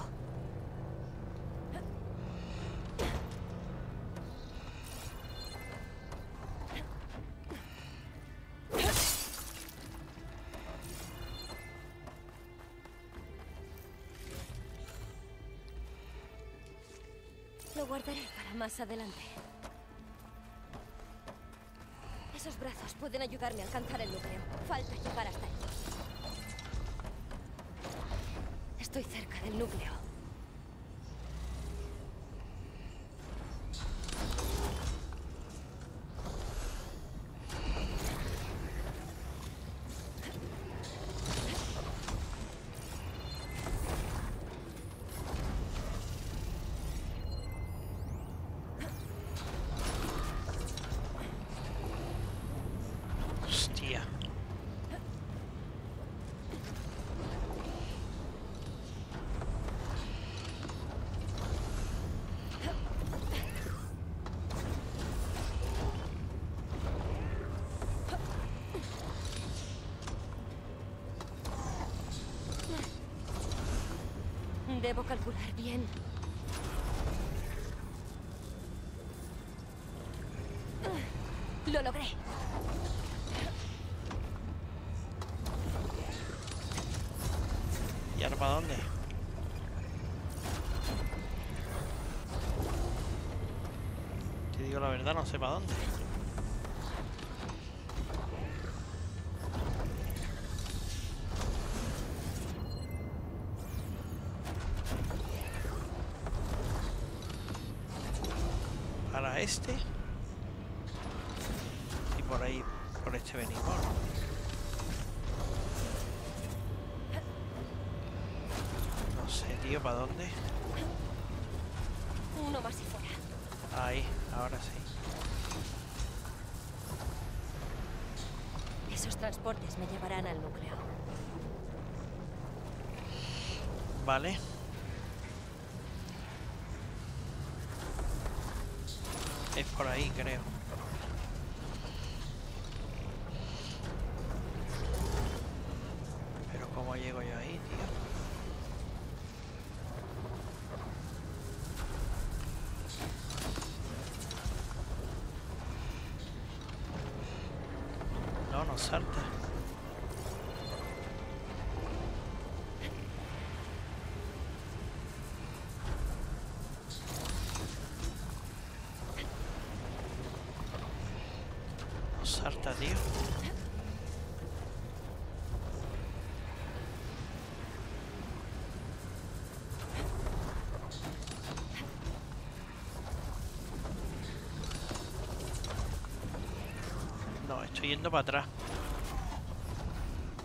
Lo guardaré para más adelante. Pueden ayudarme a alcanzar el núcleo. Falta llegar hasta ellos. Estoy cerca del núcleo. Hostia. Debo calcular bien. Lo logré. ¿Y ahora para dónde? Te digo la verdad, no sé para dónde. Para este. Y por ahí, por este venimos. ¿no? tío? ¿Para dónde? Uno más y fuera. Ahí, ahora sí. Esos me llevarán al núcleo. Vale. Es por ahí, creo. Pero ¿cómo llego yo ahí, tío? No, no salta. No salta, tío. No, estoy yendo para atrás.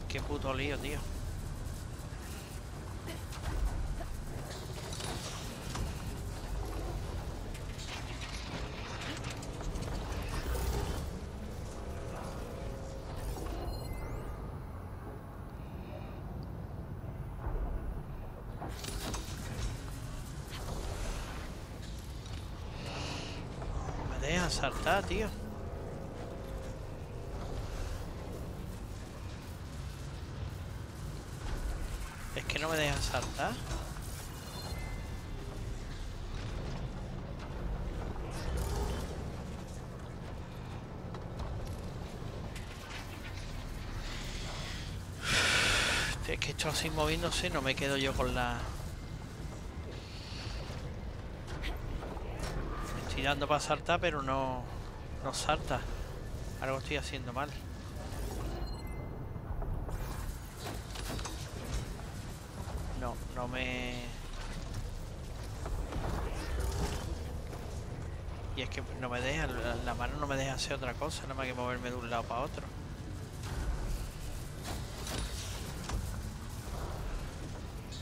Qué puto lío, tío. Saltar, tío. Es que no me dejan saltar. Es que esto así moviéndose no me quedo yo con la... Dando para saltar pero no... No salta. Algo estoy haciendo mal. No, no me... Y es que no me deja, la mano no me deja hacer otra cosa, nada más que moverme de un lado para otro.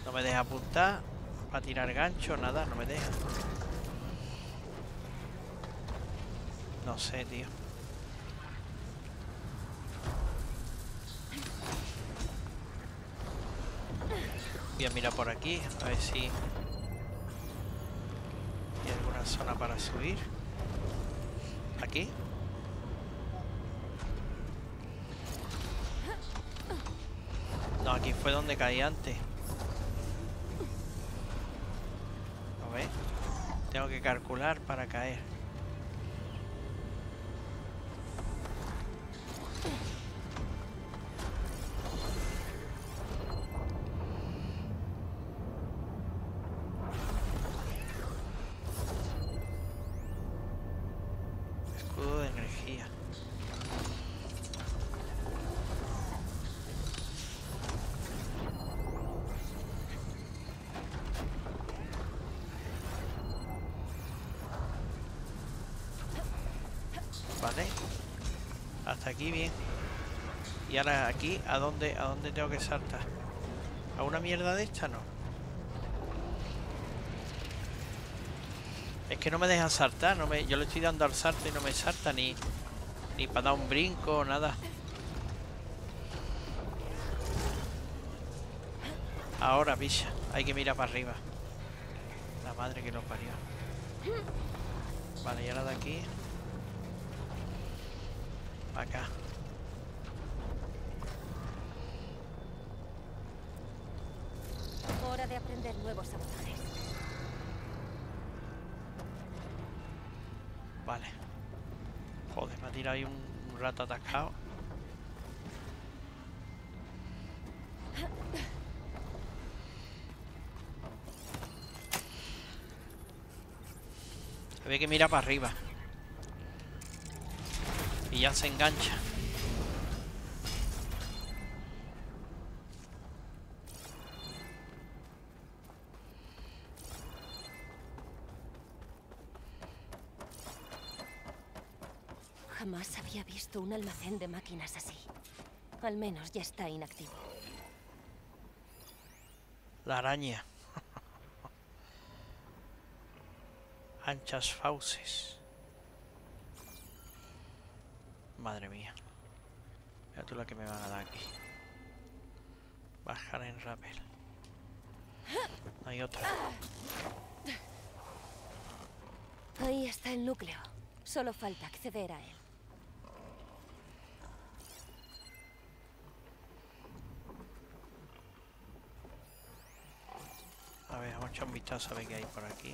No me deja apuntar, para tirar gancho, nada, no me deja. No sé, tío. Voy a mirar por aquí, a ver si hay alguna zona para subir. Aquí. No, aquí fue donde caí antes. A ver. Tengo que calcular para caer. Aquí, ¿a dónde, a dónde tengo que saltar? ¿A una mierda de esta? No. Es que no me deja saltar, no me, yo le estoy dando al salto y no me salta ni, ni para dar un brinco, nada. Ahora, bicha, hay que mirar para arriba. La madre que lo parió. Vale, y ahora de aquí. pa' Acá. Hora de aprender nuevos sabotajes. Vale. Joder, me ha tirado ahí un, un rato atascado. Había que mirar para arriba. Y ya se engancha. visto un almacén de máquinas así. Al menos ya está inactivo. La araña. Anchas fauces. Madre mía. Mira tú la que me van a dar aquí. Bajar en rappel. No hay otra. Ahí está el núcleo. Solo falta acceder a él. Vamos a ver qué hay por aquí.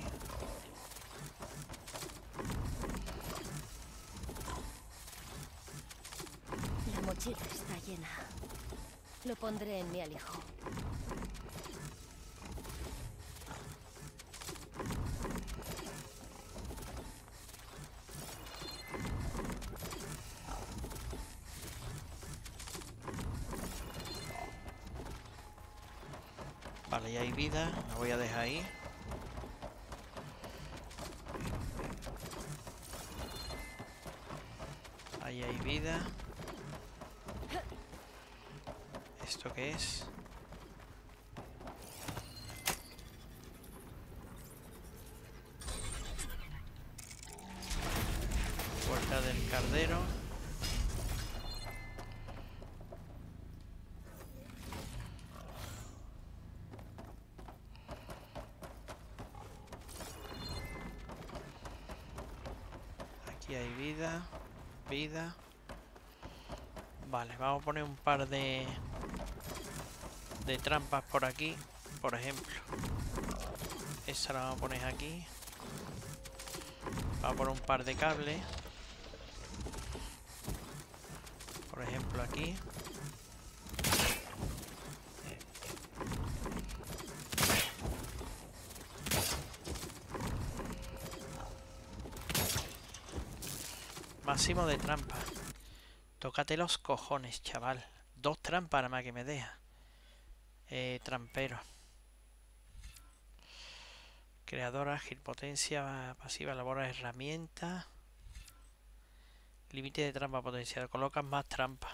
La mochila está llena. Lo pondré en mi alijo. Vale, ya hay vida. La voy a dejar. Ahí hay vida. ¿Esto qué es? Puerta Aquí hay vida. Vida. Vale, vamos a poner un par de de trampas por aquí, por ejemplo. Esa la vamos a poner aquí. Vamos a poner un par de cables. Por ejemplo aquí. Máximo de trampa. Tócate los cojones, chaval. Dos trampas nada más que me deja. Eh, trampero. Creadora, ágil, potencia, pasiva, elabora herramienta. Límite de trampa potenciado. Colocas más trampas.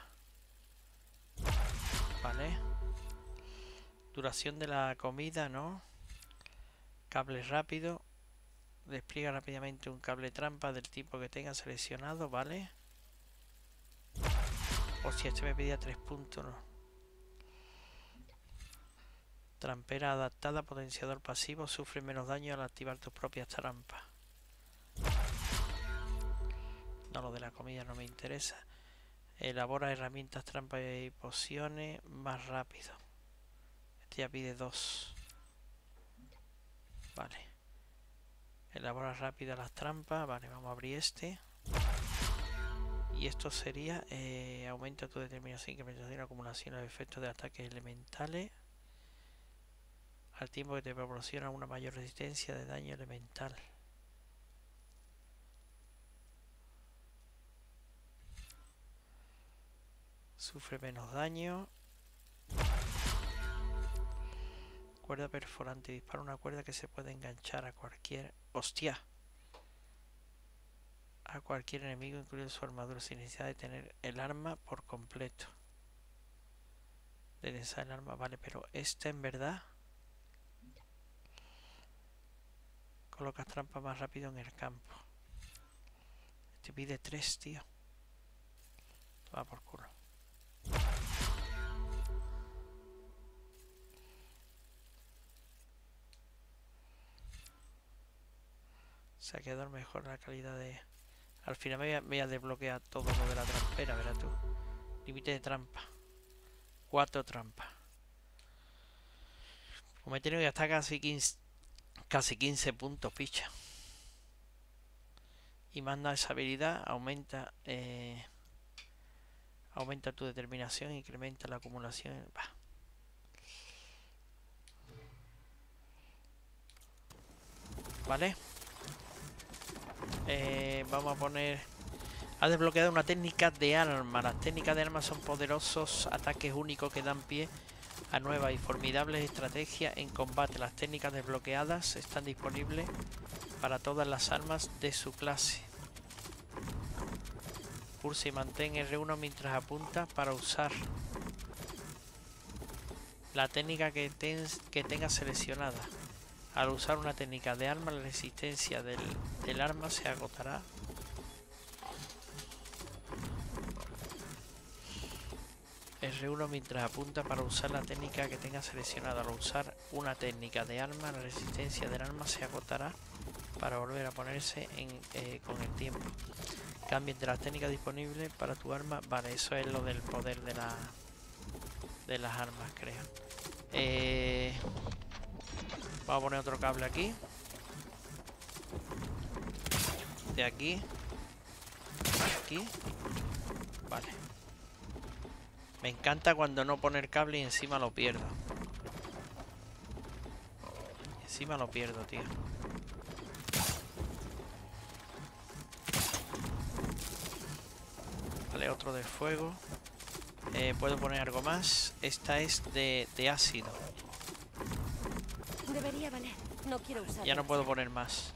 Vale. Duración de la comida, ¿no? Cable rápido. Despliega rápidamente un cable trampa del tipo que tenga seleccionado, ¿vale? O si este me pedía tres puntos, ¿no? Trampera adaptada, potenciador pasivo, sufre menos daño al activar tus propias trampas. No, lo de la comida no me interesa. Elabora herramientas, trampas y pociones más rápido. Este ya pide dos. Vale. Elabora rápido las trampas. Vale, vamos a abrir este. Y esto sería eh, aumenta tu determinación, incrementación, acumulación de efectos de ataques elementales al tiempo que te proporciona una mayor resistencia de daño elemental. Sufre menos daño. Cuerda perforante. Dispara una cuerda que se puede enganchar a cualquier... ¡Hostia! A cualquier enemigo, incluido su armadura, sin necesidad de tener el arma por completo. De el arma, vale, pero esta en verdad... Colocas trampa más rápido en el campo. Te pide tres, tío. Va por culo. Se ha quedado mejor la calidad de... Al final me voy, a, me desbloquear todo lo de la trampera, verás tú. Límite de trampa. Cuatro trampas. Como he tenido que gastar casi 15, casi 15 puntos, picha. Y manda esa habilidad, aumenta... Eh, aumenta tu determinación, incrementa la acumulación. Bah. Vale. Eh, vamos a poner... Ha desbloqueado una técnica de arma. Las técnicas de arma son poderosos ataques únicos que dan pie a nuevas y formidables estrategias en combate. Las técnicas desbloqueadas están disponibles para todas las armas de su clase. Pulsa y mantén R1 mientras apunta para usar la técnica que, ten, que tengas seleccionada. Al usar una técnica de arma, la resistencia del, del arma se agotará. R1 mientras apunta para usar la técnica que tenga seleccionada. Al usar una técnica de arma, la resistencia del arma se agotará para volver a ponerse en, eh, con el tiempo. Cambia entre las técnicas disponibles para tu arma. Vale, eso es lo del poder de la de las armas, creo. Eh, vamos a poner otro cable aquí. De aquí. Aquí. Vale. Me encanta cuando no poner cable y encima lo pierdo. Encima lo pierdo, tío. Vale, otro de fuego. Eh, Puedo poner algo más. Esta es de, de ácido. Debería valer. No quiero usar. Ya no puedo poner más.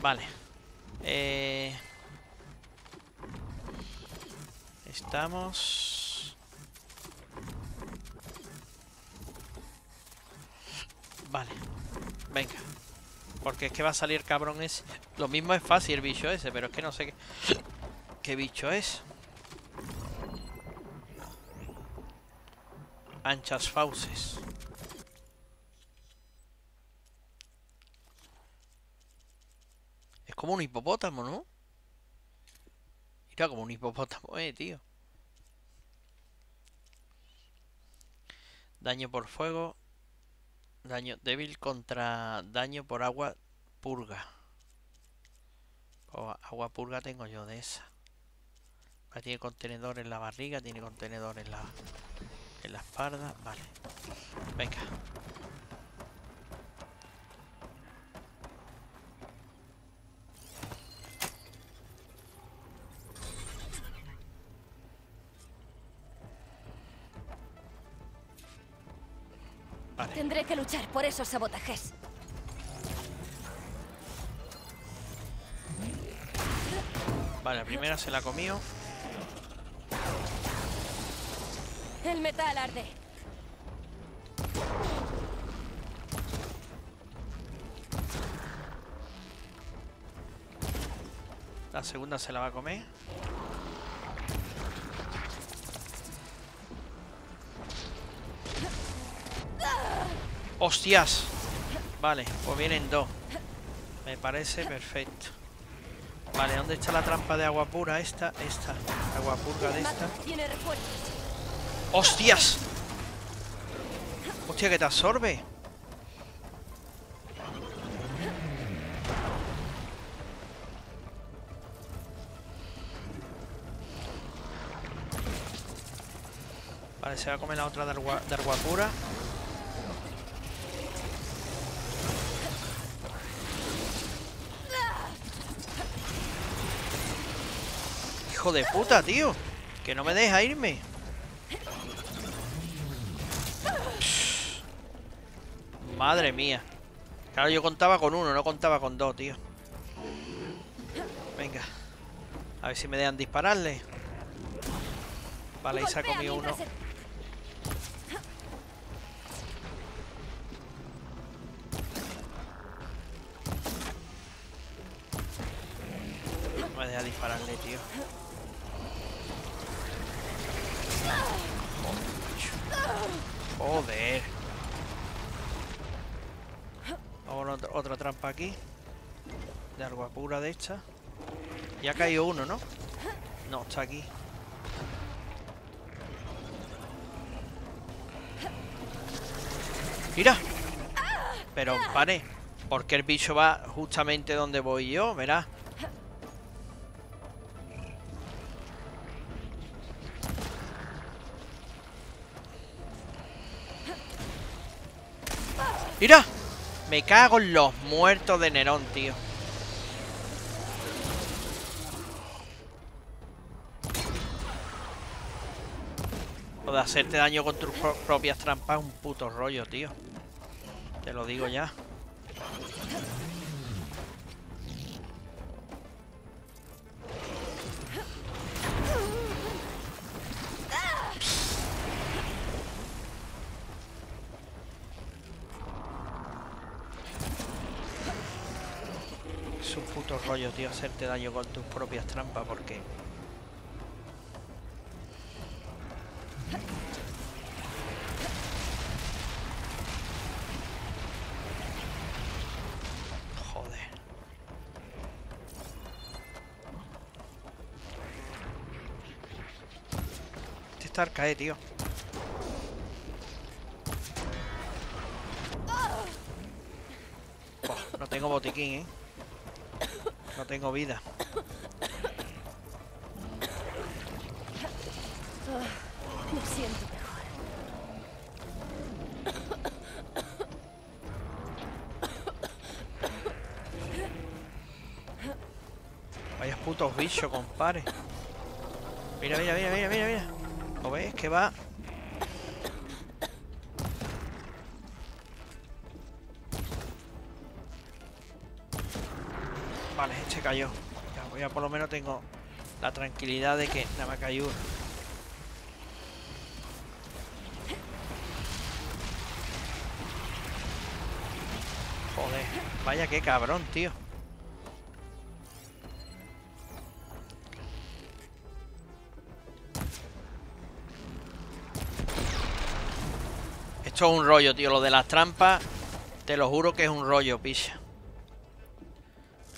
Vale. Eh... Estamos... Vale. Venga. Porque es que va a salir cabrón ese. Lo mismo es fácil el bicho ese, pero es que no sé qué... ¿Qué bicho es? Anchas fauces. Es como un hipopótamo, ¿no? Mira, como un hipopótamo, eh, tío. Daño por fuego. Daño débil contra daño por agua purga. O agua purga tengo yo de esa. Vale, Tiene contenedor en la barriga, tiene contenedor en la, en la espalda. Vale. Venga. Vale. Tendré que luchar por esos sabotajes. Vale, la primera se la comió. El metal arde. La segunda se la va a comer. ¡Hostias! Vale, pues vienen dos. Me parece perfecto. Vale, ¿dónde está la trampa de agua pura? Esta, esta. Agua purga de esta. Tiene refuerzos. ¡Hostias! ¡Hostia, que te absorbe! Vale, se va a comer la otra de agua. Hijo de puta, tío. Que no me deja irme. Madre mía. Claro, yo contaba con uno, no contaba con dos, tío. Venga. A ver si me dejan dispararle. Vale, ha Golpea comido uno. me deja dispararle, tío. Joder. Vamos a otra, otra trampa aquí. Pura de esta. Ya ha caído uno, ¿no? No, está aquí. ¡Mira! Pero pare. Porque el bicho va justamente donde voy yo, verás. ¡Mira! Me cago en los muertos de Nerón, tío. De hacerte daño con tus propias trampas es un puto rollo, tío. Te lo digo ya. Es un puto rollo, tío, hacerte daño con tus propias trampas porque Tío. No tengo botiquín, ¿eh? No tengo vida. Me siento mejor. Vaya putos bichos, compadre. Mira, mira, mira, mira, mira, mira. ¿Lo ves? Que va. Vale, este cayó. Ya, pues ya por lo menos tengo la tranquilidad de que nada más cayó uno. Joder, vaya qué cabrón, tío. Esto es un rollo, tío. Lo de las trampas, te lo juro que es un rollo, picha.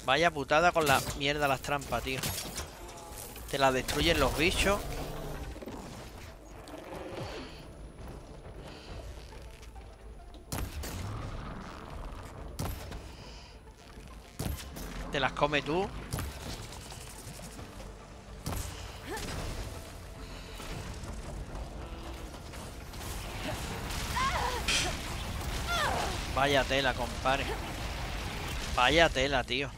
Vaya putada con la mierda las trampas, tío. Te las destruyen los bichos. Te las come tú. Vaya tela, compadre. Vaya tela, tío.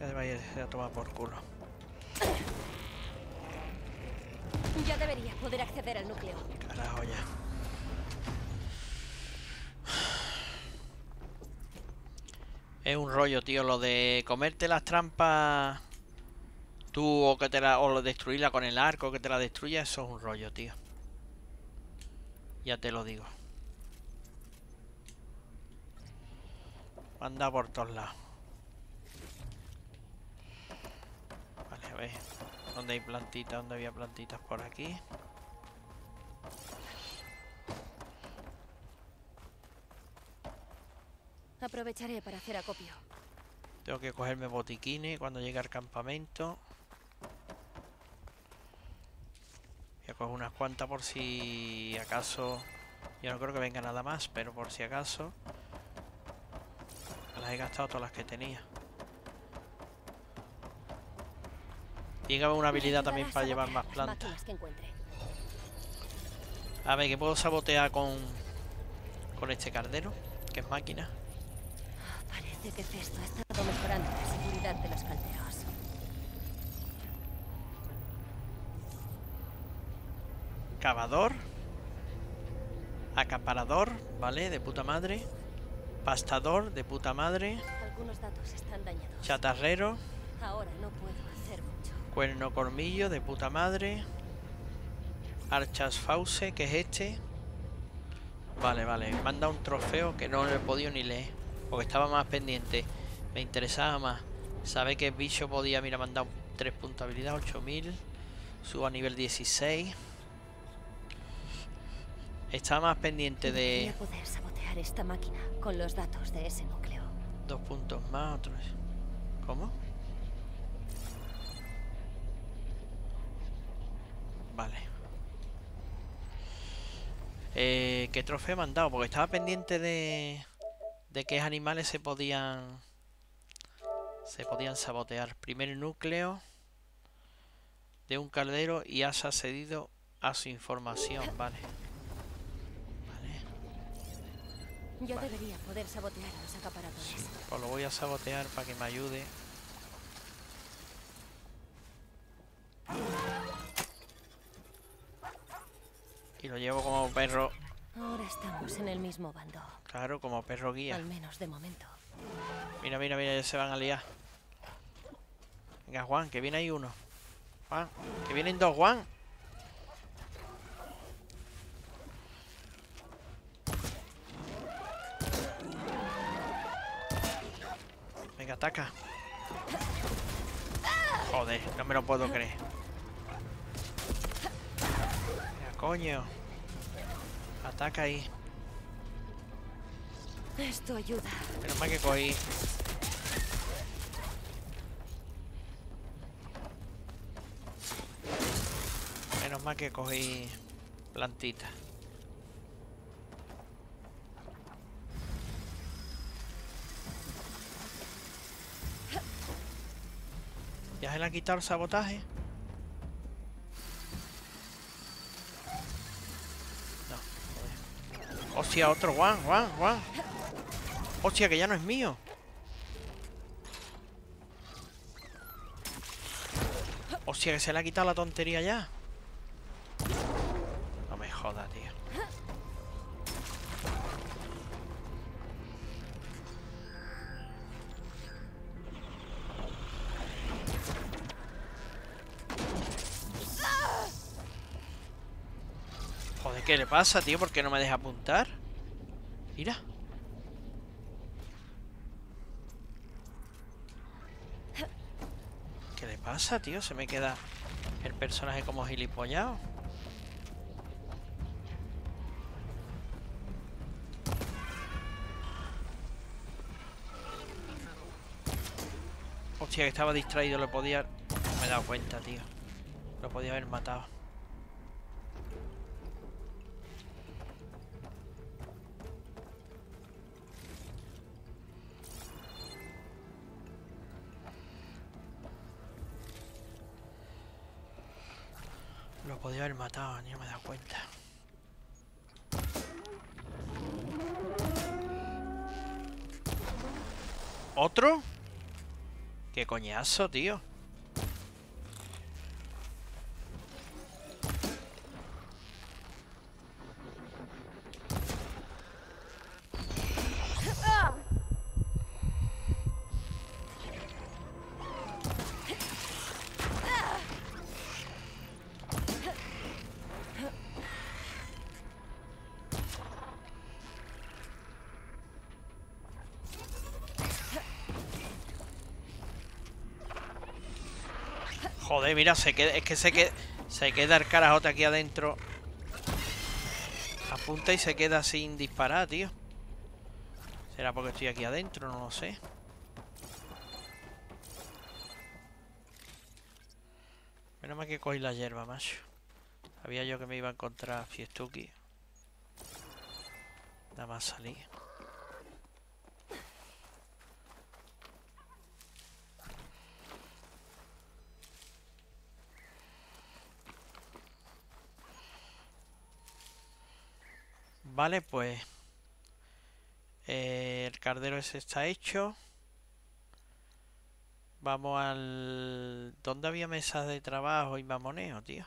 Ya te vaya a tomar por culo. Ya debería poder acceder al núcleo. Carajo ya. Es un rollo, tío, lo de comerte las trampas tú o que te la o lo destruirla con el arco que te la destruya, eso es un rollo, tío. Ya te lo digo. Anda por todos lados. Vale, a ver. ¿Dónde hay plantitas? ¿Dónde había plantitas por aquí? Aprovecharé para hacer acopio. Tengo que cogerme botiquines cuando llegue al campamento. Voy a coger unas cuantas por si acaso... Yo no creo que venga nada más, pero por si acaso... Las he gastado todas las que tenía. Haber una habilidad también para llevar más plantas. A ver, que puedo sabotear con... Con este cardero, que es máquina. Parece que Festo ha estado mejorando la seguridad de los calderos. Cavador. Acaparador, ¿vale? De puta madre. Pastador, de puta madre. Algunos datos están dañados. Chatarrero. Ahora no puedo hacer mucho. Cuerno cormillo, de puta madre. Archas Fause, que es este. Vale, vale. Dado un trofeo que no lo he podido ni leer. Porque estaba más pendiente. Me interesaba más. Sabe que bicho podía. Mira, dado 3 puntos de habilidad, 8000. Subo a nivel 16. Estaba más pendiente de Debería poder sabotear esta máquina con los datos de ese núcleo. dos puntos más, otros. ¿Cómo? Vale. Eh, ¿Qué trofeo me han dado? Porque estaba pendiente de... De qué animales se podían... Se podían sabotear. Primer núcleo de un caldero y has accedido a su información. Vale. Vale. Yo Vale. debería poder sabotear a los acaparadores. Pues lo voy a sabotear para que me ayude. Y lo llevo como perro, Ahora estamos en el mismo bando. Claro, como perro guía. Al menos de momento. Mira, mira, mira, ya se van a liar. Venga, Juan, que viene ahí uno. Juan, que vienen dos, Juan. Venga, ataca. Joder, no me lo puedo creer. Venga, coño. Ataca ahí. Esto ayuda. Menos mal que cogí. Menos mal que cogí plantita. ¿Ya se le ha quitado el sabotaje? No, joder. Hostia, otro Juan, Juan, Juan. Hostia, que ya no es mío. Hostia, que se le ha quitado la tontería ya. No me joda, tío. Joder, ¿qué le pasa, tío? ¿Por qué no me deja apuntar? Mira. ¿Qué le pasa, tío? Se me queda el personaje como gilipollado. Hostia, que estaba distraído, lo podía... No me he dado cuenta, tío. Lo podía haber matado. Podía haber matado, ni me he dado cuenta. ¿Otro? ¿Qué coñazo, tío? Joder, mira, se queda, es que se queda, se queda el carajote aquí adentro. Apunta y se queda sin disparar, tío. ¿Será porque estoy aquí adentro? No lo sé. Menos mal que cogí la hierba, macho. Sabía yo que me iba a encontrar Fiestuki. Nada más salir. Vale, pues... eh, el cardero ese está hecho. Vamos al... ¿Dónde había mesas de trabajo y mamoneo, tío?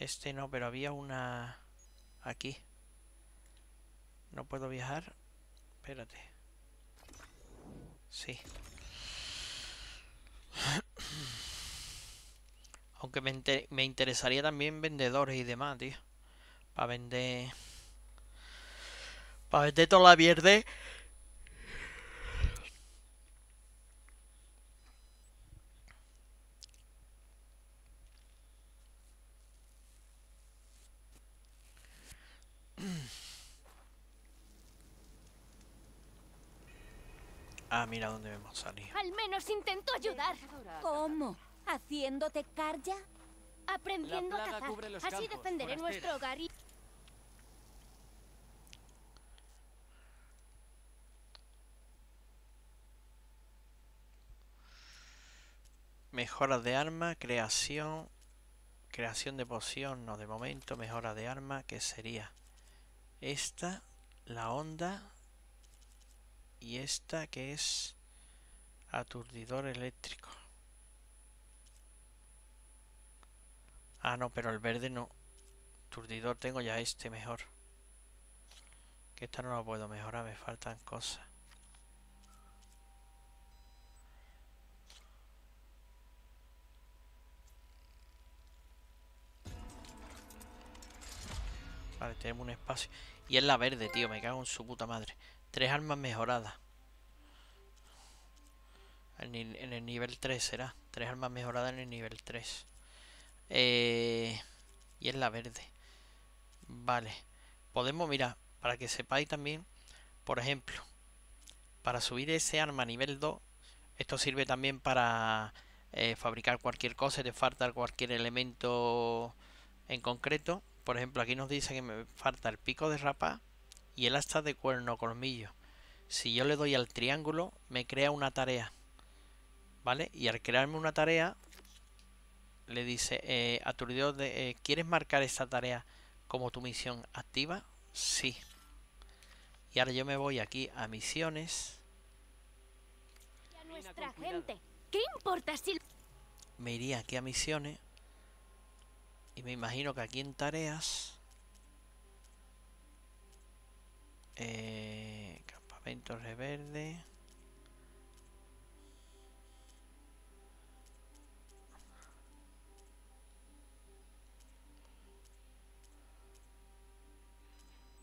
Este no, pero había una... Aquí. No puedo viajar. Espérate. Sí. Aunque me, me interesaría también vendedores y demás, tío. Para vender... Para vender toda la mierda. Ah, mira dónde hemos salido. Al menos intento ayudar. ¿Cómo? ¿Haciéndote carja? Aprendiendo a cazar. Así defenderé nuestro hogar y... Mejoras de arma, creación, creación de poción, no de momento, mejora de arma, que sería esta, la onda y esta que es aturdidor eléctrico. Ah, no, pero el verde no. Aturdidor tengo ya este mejor. Que esta no la puedo mejorar, me faltan cosas. Tenemos un espacio. Y es la verde, tío. Me cago en su puta madre. Tres armas mejoradas. En, el nivel 3 será. Tres armas mejoradas en el nivel 3. Eh, y es la verde. Vale. Podemos, mira, para que sepáis también, por ejemplo, para subir ese arma a nivel 2, esto sirve también para eh, fabricar cualquier cosa, te falta cualquier elemento en concreto. Por ejemplo, aquí nos dice que me falta el pico de rapa y el asta de cuerno colmillo. Si yo le doy al triángulo, me crea una tarea. ¿Vale? Y al crearme una tarea, le dice, eh, de, eh, ¿quieres marcar esta tarea como tu misión activa? Sí. Y ahora yo me voy aquí a misiones. nuestra gente. ¿Qué importa si... Me iría aquí a misiones. Y me imagino que aquí en tareas... Eh, campamento reverde.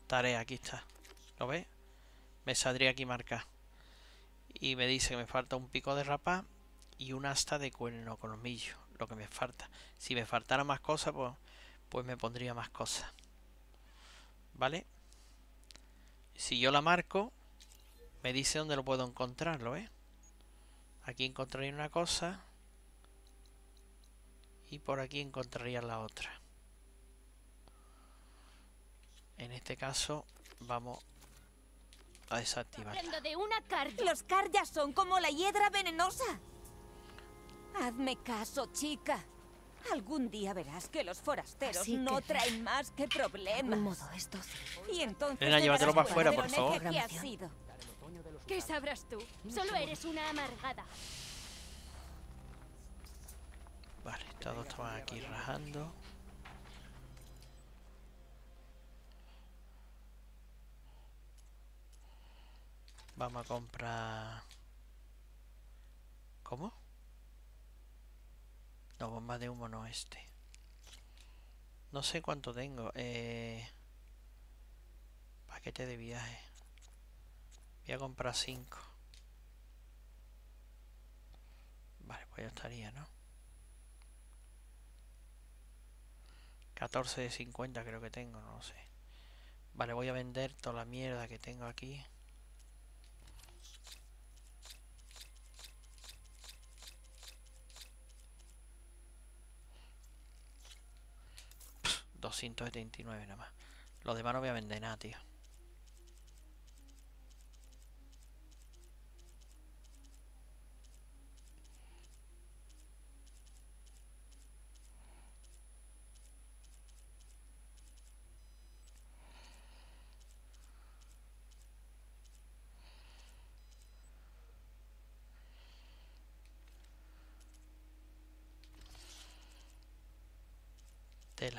Tarea, aquí está. ¿Lo ves? Me saldría aquí marcar. Y me dice que me falta un pico de rapa y un asta de cuerno colmillo. Lo que me falta. Si me faltara más cosas, pues, pues me pondría más cosas. ¿Vale? Si yo la marco, me dice dónde lo puedo encontrar, ¿lo ves? Aquí encontraría una cosa. Y por aquí encontraría la otra. En este caso vamos a desactivar. Los carjas son como la hiedra venenosa. Hazme caso, chica. Algún día verás que los forasteros no traen más que problemas. modo esto. Y entonces Elena, llévatelo para afuera, por favor. ¿Qué sabrás tú? Solo eres una amargada. Vale, todos estaban aquí rajando. Vamos a comprar... ¿Cómo? No, bomba de humo no este. No sé cuánto tengo. Eh... Paquete de viaje. Voy a comprar 5. Vale, pues ya estaría, ¿no? 14 de 50 creo que tengo, no lo sé. Vale, voy a vender toda la mierda que tengo aquí. 279 nada más. Los demás no voy a vender nada, tío.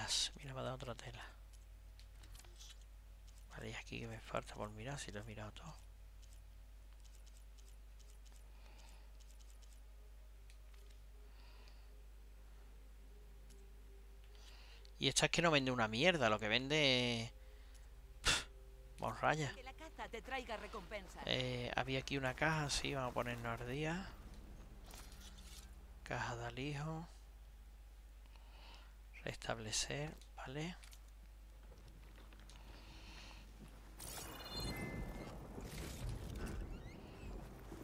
Telas. Mira, me ha dado otra tela. Vale, y aquí que me falta por mirar, si lo he mirado todo. Y esta es que no vende una mierda, lo que vende... Morraya. Eh, había aquí una caja, sí, vamos a ponernos al día. Caja de alijo. Restablecer, ¿vale?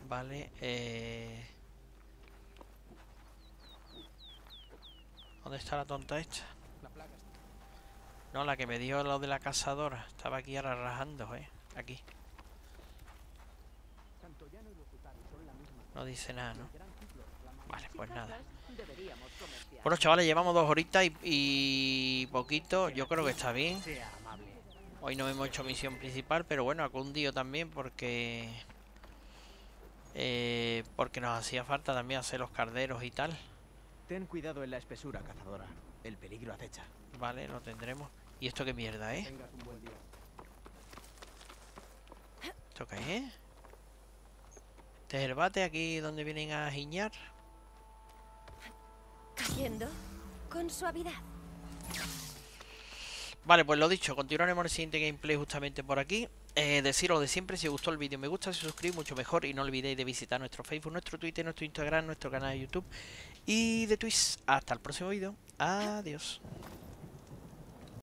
Vale, eh... ¿Dónde está la tonta esta? No, la que me dio lo de la cazadora. Estaba aquí ahora rajando, eh. Aquí. No dice nada, ¿no? Vale, pues nada. Bueno, chavales, llevamos dos horitas y, poquito. Yo creo que está bien. Hoy no hemos hecho misión principal, pero bueno, algún día también porque... Eh, porque nos hacía falta también hacer los carderos y tal. Ten cuidado en la espesura, cazadora. El peligro acecha. Vale, lo tendremos. ¿Y esto qué mierda, eh? ¿Esto qué es? ¿Este es el bate aquí donde vienen a giñar? Cayendo con suavidad. Vale, pues lo dicho, continuaremos el siguiente gameplay justamente por aquí. Eh, deciros de siempre, si os gustó el vídeo, me gusta, si os suscribís, mucho mejor. Y no olvidéis de visitar nuestro Facebook, nuestro Twitter, nuestro Instagram, nuestro canal de YouTube y de Twitch. Hasta el próximo vídeo. Adiós.